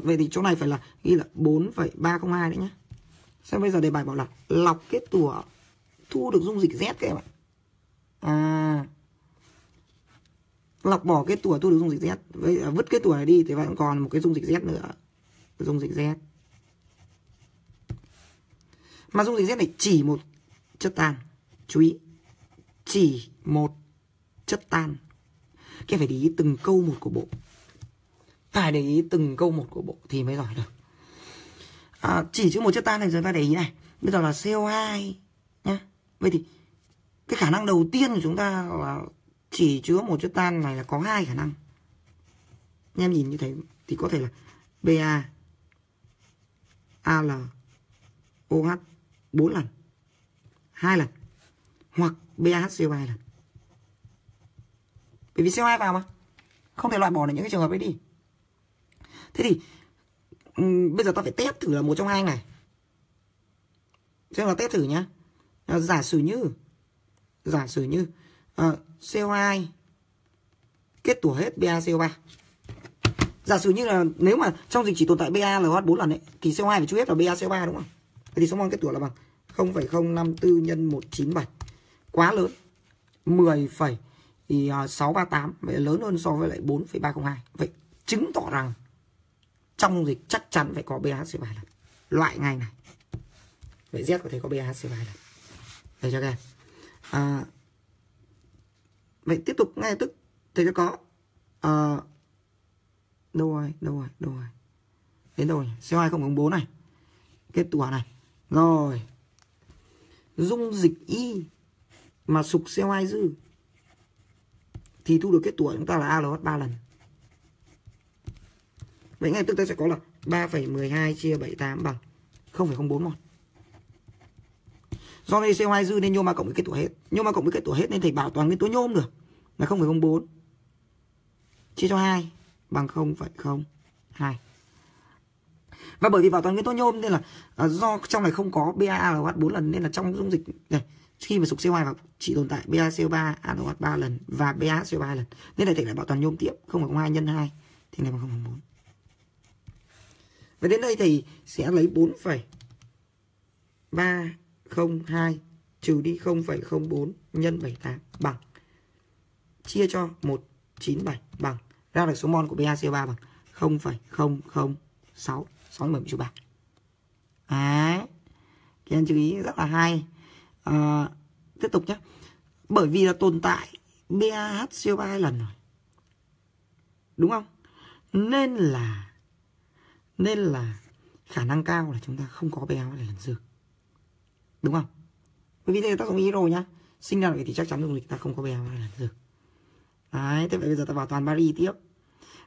vậy thì chỗ này phải là ghi là 4,302 đấy nhá. Xem bây giờ đề bài bảo là lọc kết tủa thu được dung dịch Z các em ạ. À, lọc bỏ cái tủa thu được dung dịch Z. Vậy à, vứt cái tủa này đi thì vẫn còn một cái dung dịch Z nữa. Dung dịch Z. Mà dung dịch Z này chỉ một chất tan. Chú ý chỉ một chất tan. Các em phải để ý từng câu một của bộ. Phải để ý từng câu một của bộ thì mới giỏi được. À, chỉ chữ một chất tan thì chúng ta để ý này. Bây giờ là CO2 nhá vậy thì cái khả năng đầu tiên của chúng ta là chỉ chứa một chất tan này là có hai khả năng. Anh em nhìn như thế thì có thể là Ba Al OH bốn lần hai lần hoặc BaHCO2 lần. Bởi vì CO2 vào mà. Không thể loại bỏ được những cái trường hợp ấy đi. Thế thì um, bây giờ ta phải test thử là một trong hai này. Xem là test thử nhá à, giả sử như giả sử như ờ, à, CO2 kết tủa hết BaCO3 giả sử như là nếu mà trong dịch chỉ tồn tại Ba 4 lần ấy thì CO2 phải chú hết vào BaCO3 đúng không? Thì số mol kết tủa là bằng 0,054 nhân 197 quá lớn. 10, thì 638 vậy lớn hơn so với lại 4,302 vậy chứng tỏ rằng trong dịch chắc chắn phải có BaCO3 lần. Loại ngay này. Vậy Z có thể có BaCO3 lần để cho các em à, vậy tiếp tục ngay tức thầy sẽ có à, đâu rồi đâu rồi đâu rồi. Đến đâu rồi co hai không bốn này. Kết tủa này. Rồi. Dung dịch y mà sục CO2 dư thì thu được kết tủa chúng ta là ALH 3 lần. Vậy ngay tức ta sẽ có là 3,12 chia 78 bằng 0,041 do đây CO2 dư nên nhôm ma cộng với kết tủa hết. Nhôm ma cộng với kết tủa hết nên thầy bảo toàn nguyên tố nhôm được là 0,04 chia cho 2 bằng 0,02 và bởi vì bảo toàn nguyên tố nhôm nên là à, do trong này không có BaALH 4 lần nên là trong dung dịch này khi mà sục CO2 vào chỉ tồn tại BaCO3 ALH 3 lần và BaCO3 lần. Nên là thầy lại bảo toàn nhôm tiếp 0,02 nhân 2 thì này bằng 0,4 và đến đây thì sẽ lấy 02 trừ đi 0,04 nhân 78 bằng. Chia cho 197 bằng. Ra được số mol của BaCO3 bằng 0,006 6 10 3 đấy. Các em chú ý rất là hay. À, tiếp tục nhé. Bởi vì là tồn tại BaHCO3 hai lần rồi. Đúng không? Nên là nên là khả năng cao là chúng ta không có BAH hai lần dư đúng không? Bởi vì đây là tác dụng hero nhá. Sinh ra vậy thì chắc chắn dung dịch ta không có BAH hai lần dư đấy thế vậy bây giờ ta vào toàn bari tiếp.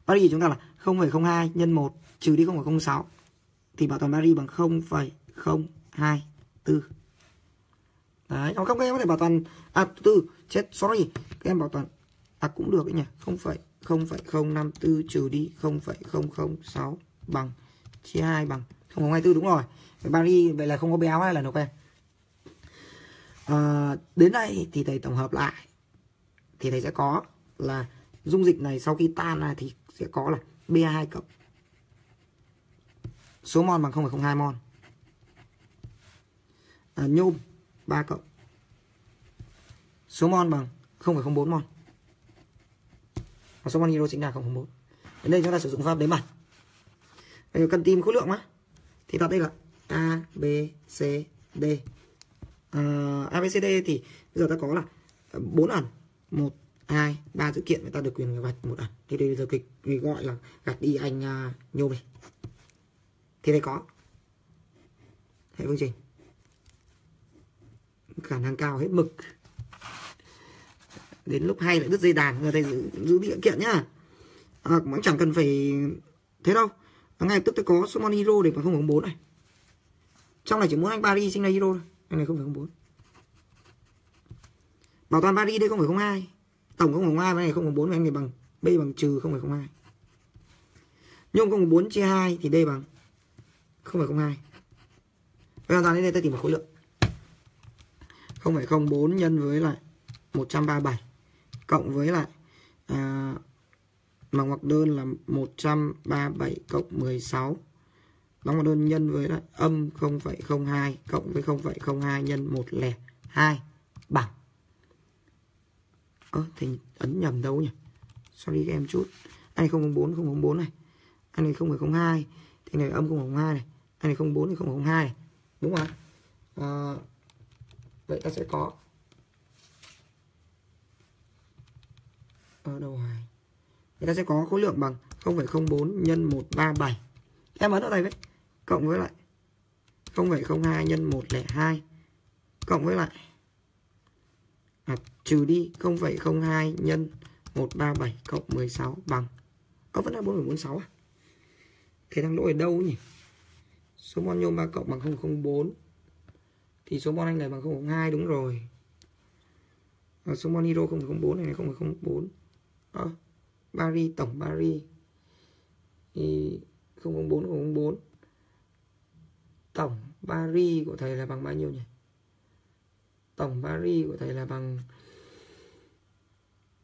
Bari chúng ta là 0,02 nhân 1 trừ đi 0,06 thì bảo toàn bari bằng 0,024 đấy không các em có thể bảo toàn à từ chết sorry. Các em bảo toàn à cũng được đấy nhỉ. 0,054 trừ đi 0,006 bằng chia 2 bằng 0,24 đúng rồi. Vậy bari vậy là không có béo hay là nó em? À, đến đây thì thầy tổng hợp lại. Thì thầy sẽ có là dung dịch này sau khi tan ra thì sẽ có là Ba2 cộng. Số mol bằng 0,02 mol. À, nhôm 3 cộng. Số mol bằng 0,04 mol. Và số mol hydro chính là 0,04 đến đây chúng ta sử dụng pháp đếm mặt. Cần tìm khối lượng mà. Thì ta đây là A B C D. Ờ, uh, ABCD thì bây giờ ta có là 4 ẩn. 1 2 3 dữ kiện người ta được quyền gạch một ẩn. Thì đây giờ kịch gọi là gạch đi anh à, uh, nhôm này thì đây có. Hệ phương trình. Khả năng cao hết mực. Đến lúc hay lại đứt dây đàn người thầy giữ, giữ địa kiện nhá. À, cũng chẳng cần phải thế đâu. Ngay tức tôi có summon hero để mà không bốn này. Trong này chỉ muốn anh Paris sinh ra hero thôi anh này không phải không bốn. Bảo toàn Paris đây không phải không hai. Tổng không hai này không bốn anh này bằng b bằng trừ không phải không hai. Nhôm không bốn chia hai thì đây bằng không phải không hai. Hoàn toàn đến đây ta tìm một khối lượng. 0,04 nhân với lại 137 cộng với lại à, bằng ngoặc đơn là 137 cộng 16 đóng ngoặc đơn nhân với lại âm 0,02 cộng với 0,02 nhân 102 bằng. Ơ thì ấn nhầm đâu nhỉ? Sorry các em chút. Anh này 004 004 này. Anh này 0,02 thì này âm 0,02 này. Anh này 04 thì 0,02 này. Đúng không à, vậy ta sẽ có ở đâu rồi người ta sẽ có khối lượng bằng 0,04 nhân 137 em ấn ở đây đấy cộng với lại 0,02 nhân 102 cộng với lại à, trừ đi 0,02 nhân 137 cộng 16 bằng. Có vẫn là 4,46 à? Thế đang lỗi ở đâu nhỉ? Số mol nhôm 3 cộng bằng 0,04 thì số mol anh này bằng 0,02 đúng rồi. Và số mol hydro 0,04 này là 0,04 à, bari tổng bari thì 004 004 tổng bari của thầy là bằng bao nhiêu nhỉ? Tổng bari của thầy là bằng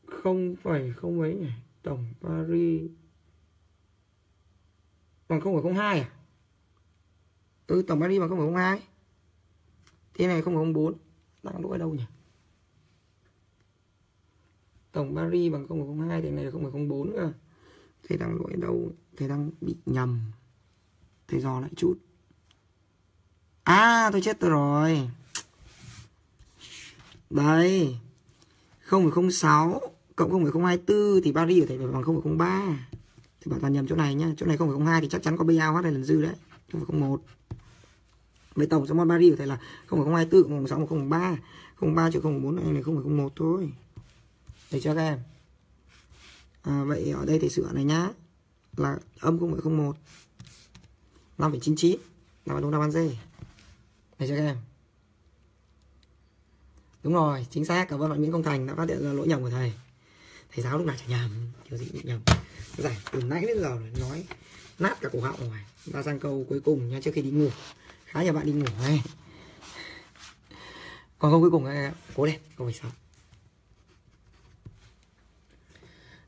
không phẩy không mấy nhỉ? Tổng bari bằng 0,02 à? Ừ tổng bari bằng 0,02 thế này 0,04 đang lỗi ở đâu nhỉ? Tổng Paris bằng 0,02 thì này là 0,04 cơ. Thầy đang lỗi đâu? Thầy đang bị nhầm. Thầy dò lại chút à tôi chết rồi. Đây 0,06 cộng 0,024 thì Paris của thể phải bằng 0,03 thì bảo toàn nhầm chỗ này nhá chỗ này 0,02 thì chắc chắn có BA này lần dư đấy 0,01 với tổng số mol Paris có thể là 0,024 0,6 0,03 0,3 triệu 0,4 này này 0,01 thôi. Để cho các em. À, vậy ở đây thì sửa này nhá là âm 0,01 5,99 là đúng đáp án D để cho các em. Đúng rồi chính xác cảm ơn bạn Nguyễn Công Thành đã phát hiện ra lỗi nhầm của thầy. Thầy giáo lúc nào chả nhầm kiểu gì bị nhầm. Giải từ nãy đến giờ nói nát cả cổ họng rồi. Ta sang câu cuối cùng nha trước khi đi ngủ. Khá nhiều bạn đi ngủ này. Còn câu cuối cùng là cố lên câu 16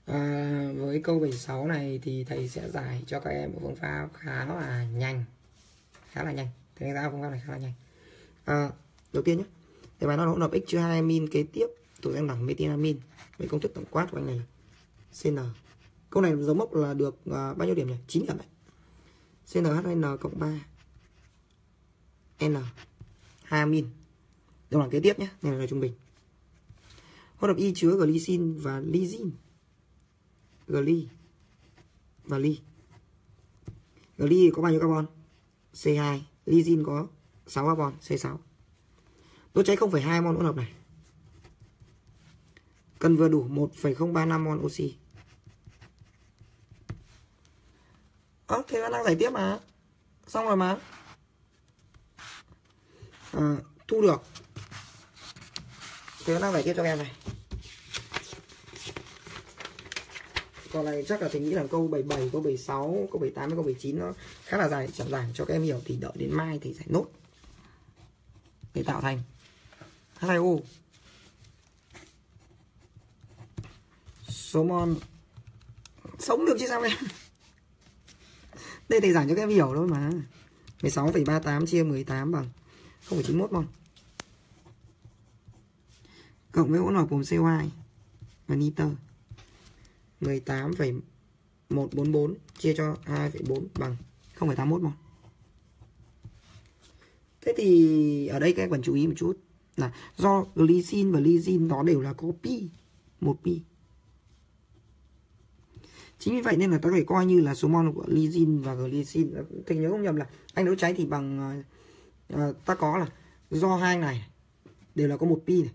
à, với câu 76 này thì thầy sẽ giải cho các em một phương pháp khá là nhanh. Khá là nhanh thì anh ra phương pháp này khá là nhanh à, đầu tiên nhé đề bài nó hỗn hợp x chứa hai amin kế tiếp thuộc danh đẳng metinamin với công thức tổng quát của anh này là cn câu này dấu mốc là được uh, bao nhiêu điểm nhỉ 9 điểm đấy CnHn cộng 3 N 2 amin đồng đẳng kế tiếp nhé này là trung bình hỗn hợp Y chứa glycine và lysine. Gly và ly. Gly có bao nhiêu carbon? C2. Lysine có 6 carbon, C6. Đốt cháy 0,2 mol hỗn hợp này. Cần vừa đủ 1,035 mol oxy. Ơ, thế đang giải tiếp mà. Xong rồi mà. À, thu được. Thế vẫn đang giải tiếp cho em này. Còn này chắc là thầy nghĩ là câu 77, câu 76, câu 78, câu 79 nó khá là dài, chẳng giảng cho các em hiểu thì đợi đến mai thì giải nốt. Để tạo thành H2O. Số mon sống được chứ sao em? Đây thầy giảng cho các em hiểu thôi mà 16,38 chia 18 bằng 0,91 mol Cộng với hỗn hợp gồm CO2 và nitơ 18,144 chia cho 2,4 bằng 0,81 mol Thế thì ở đây các em cần chú ý một chút là do glycine và lysine nó đều là có pi, một pi. Chính vì vậy nên là ta phải coi như là số mol của lysine và glycine. Thầy nhớ không nhầm là anh đấu cháy thì bằng uh, ta có là do hai anh này đều là có một pi này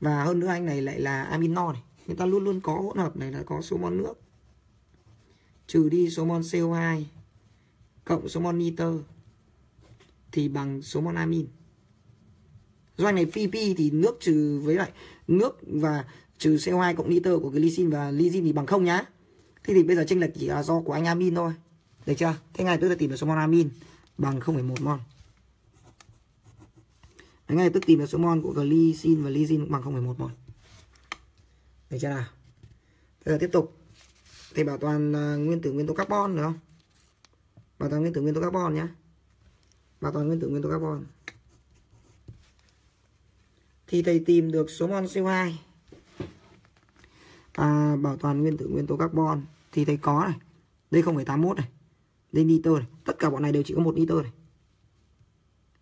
và hơn nữa anh này lại là amino này người ta luôn luôn có hỗn hợp này là có số mol nước. Trừ đi số mol CO2 cộng số mol nitơ thì bằng số mol amin. Doanh này PP thì nước trừ với lại nước và trừ CO2 cộng nitơ của glycine và lysine thì bằng không nhá. Thế thì bây giờ chênh lệch chỉ là do của anh amin thôi. Được chưa? Thế ngay tôi sẽ tìm được số mol amin bằng 0,1 mol. Đấy, ngay tức tìm được số mol của glycine và lysine bằng 0,1 mol được chưa nào? Bây giờ tiếp tục. Thầy bảo toàn à, nguyên tử nguyên tố carbon được không? Bảo toàn nguyên tử nguyên tố carbon nhé bảo toàn nguyên tử nguyên tố carbon. Thì thầy tìm được số mol CO2 à, bảo toàn nguyên tử nguyên tố carbon. Thì thầy có này. Đây 0,81 này. Đây nitơ này. Tất cả bọn này đều chỉ có một nitơ này.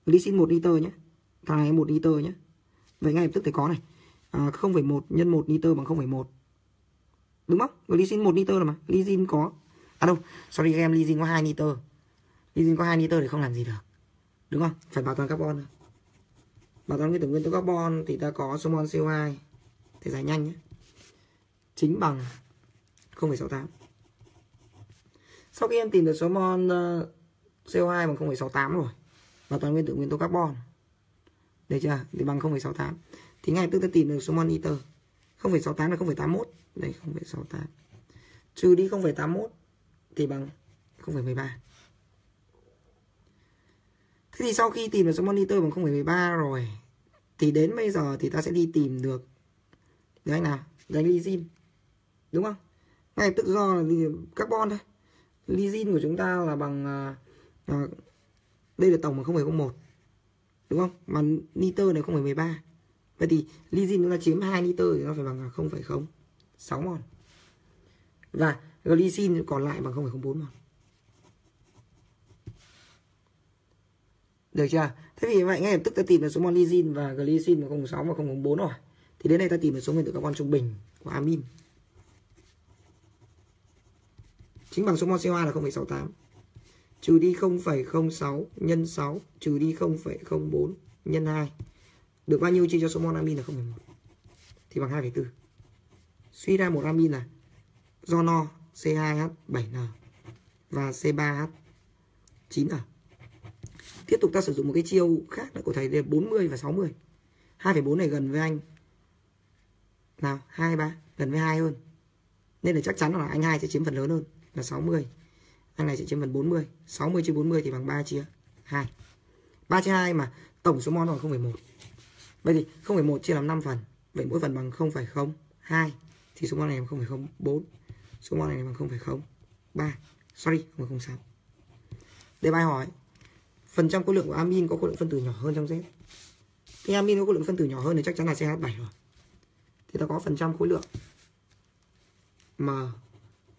Glycine một nitơ nhé thằng này một nitơ nhé vậy ngay lập tức thầy có này à, 0,1 nhân 1 nitơ bằng 0,1 đúng không? Glycine 1 nitơ rồi mà. Lysine có à đâu. Sorry em lysine có 2 nitơ. Lysine có 2 nitơ thì không làm gì được. Đúng không? Phải bảo toàn carbon thôi. Bảo toàn cái tử nguyên tố carbon thì ta có số mol CO2 thì giải nhanh nhé. Chính bằng 0,68 sau khi em tìm được số mol uh, CO2 bằng 0,68 rồi bảo toàn nguyên tử nguyên tố carbon. Được chưa? Thì bằng 0,68 thì ngay tức ta tìm được số monitor 0,68 là 0,81 đây 0,68 trừ đi 0,81 thì bằng 0,13 Thế thì sau khi tìm được số monitor bằng 0,13 rồi thì đến bây giờ thì ta sẽ đi tìm được đấy nào, đấy lysine. Đúng không? Ngay tức do là carbon thôi. Lysine của chúng ta là bằng à, à đây là tổng bằng 0,01. Đúng không? Mà nitơ này 0,13. Vậy thì lysine chúng ta chiếm 2 nitơ thì nó phải bằng 0,06 mol. Và glycine còn lại bằng 0,04 mol. Được chưa? Thế vì vậy ngay lập tức ta tìm được số mol lysine và glycine là 0,6 và 0,04 rồi. Thì đến đây ta tìm được số nguyên tử carbon trung bình của amin. Chính bằng số mol CO2 là 0,68. Trừ đi 0,06 nhân 6 trừ đi 0,04 nhân 2. Được bao nhiêu chia cho số mol amin là 0,1. Thì bằng 2,4. Suy ra một amin là do no C2H7N và C3H9N. Tiếp tục ta sử dụng một cái chiêu khác là của thầy là 40 và 60. 2,4 này gần với anh. Nào, 2 3, gần với 2 hơn. Nên là chắc chắn là anh 2 sẽ chiếm phần lớn hơn là 60. Anh này sẽ chiếm phần 40. 60 chia 40 thì bằng 3 chia 2. 3 chia 2 mà tổng số mol bằng 0,1. Vậy thì 0,1 chia làm 5 phần. Vậy mỗi phần bằng 0,02 thì số mol này bằng 0,04. Số mol này bằng 0,03. Sorry, 0,06. Đề bài hỏi phần trăm khối lượng của amin có khối lượng phân tử nhỏ hơn trong Z thì amin có khối lượng phân tử nhỏ hơn thì chắc chắn là CH7 rồi thì ta có phần trăm khối lượng M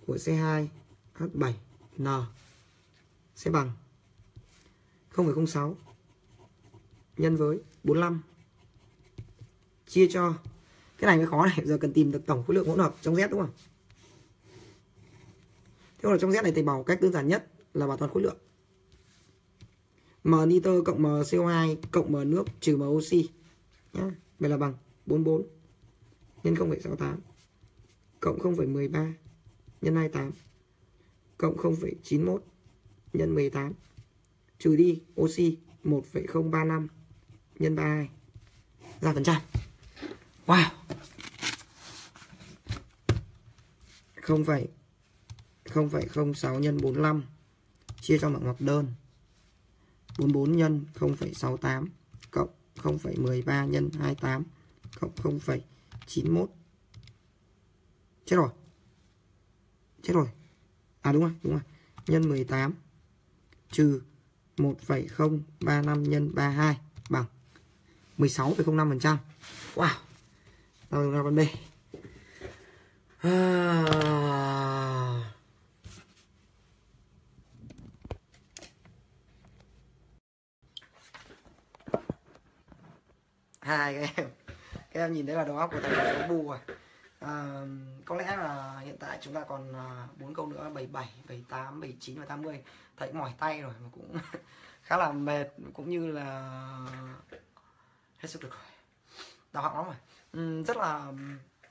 của C2H7N sẽ bằng 0,06 nhân với 45 chia cho. Cái này mới khó này giờ cần tìm được tổng khối lượng hỗn hợp trong Z đúng không? Thế là trong Z này thầy bảo cách đơn giản nhất là bảo toàn khối lượng. M nitơ cộng M CO2 cộng M nước trừ M oxy nhá. Vậy là bằng 44 nhân 0,68 cộng 0,13 nhân 28 cộng 0,91 nhân 18 trừ đi oxy 1,035 nhân 32 ra phần trăm wow. 0,006 nhân 45 chia cho bằng ngoặc đơn. 44 nhân 0,68 cộng 0,13 nhân 28 cộng 0,91 chết rồi. Chết rồi. À đúng rồi đúng rồi. Nhân 18 trừ 1,035 nhân 32 bằng 16,05 phần trăm. Wow. Nào ra vấn đề. À... Hai các em. Các em nhìn thấy là đầu óc của thằng số bù rồi. À, có lẽ là hiện tại chúng ta còn à, bốn câu nữa 77, 78, 79 và 80 Thầy mỏi tay rồi mà cũng *laughs* khá là mệt cũng như là hết sức được rồi đau họng lắm rồi Ừ, rất là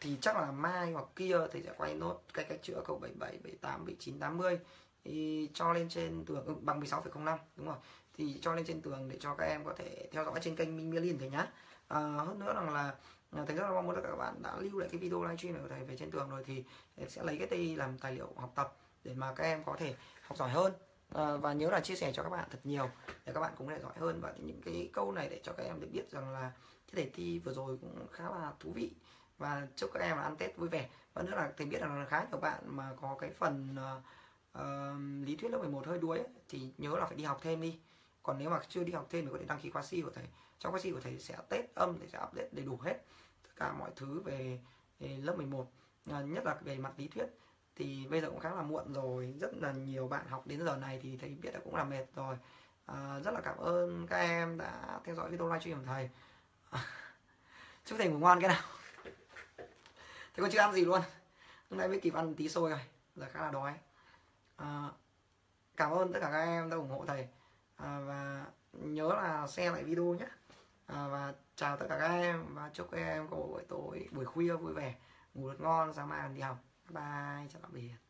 thì chắc là mai hoặc kia thì sẽ quay nốt cái cách chữa cầu 77, 78, 79, 80 thì cho lên trên tường ừ, bằng 16,05 đúng rồi. Thì cho lên trên tường để cho các em có thể theo dõi trên kênh Minh Mielin thầy nhá. À, hơn nữa rằng là à, thầy rất là mong muốn là các bạn đã lưu lại cái video livestream này của thầy về trên tường rồi thì sẽ lấy cái tay làm tài liệu học tập để mà các em có thể học giỏi hơn. À, và nhớ là chia sẻ cho các bạn thật nhiều để các bạn cũng thể giỏi hơn. Và những cái câu này để cho các em được biết rằng là cái đề thi vừa rồi cũng khá là thú vị. Và chúc các em ăn tết vui vẻ. Và nữa là thầy biết là khá nhiều bạn mà có cái phần uh, uh, lý thuyết lớp 11 hơi đuối ấy, thì nhớ là phải đi học thêm đi. Còn nếu mà chưa đi học thêm thì có thể đăng ký khóa si của thầy. Trong khóa si của thầy sẽ tết âm để sẽ update đầy đủ hết tất cả mọi thứ về, về lớp 11 à, ờ, nhất là về mặt lý thuyết thì bây giờ cũng khá là muộn rồi. Rất là nhiều bạn học đến giờ này thì thầy biết là cũng là mệt rồi. À, rất là cảm ơn các em đã theo dõi video livestream của thầy chúc thầy ngủ ngon cái nào. Thầy còn chưa ăn gì luôn. Hôm nay mới kịp ăn tí xôi rồi. Giờ khá là đói. À, cảm ơn tất cả các em đã ủng hộ thầy. À, và nhớ là xem lại video nhé. À, và chào tất cả các em. Và chúc các em có một buổi tối buổi khuya vui vẻ ngủ được ngon sáng mai đi học. Bye chào tạm biệt.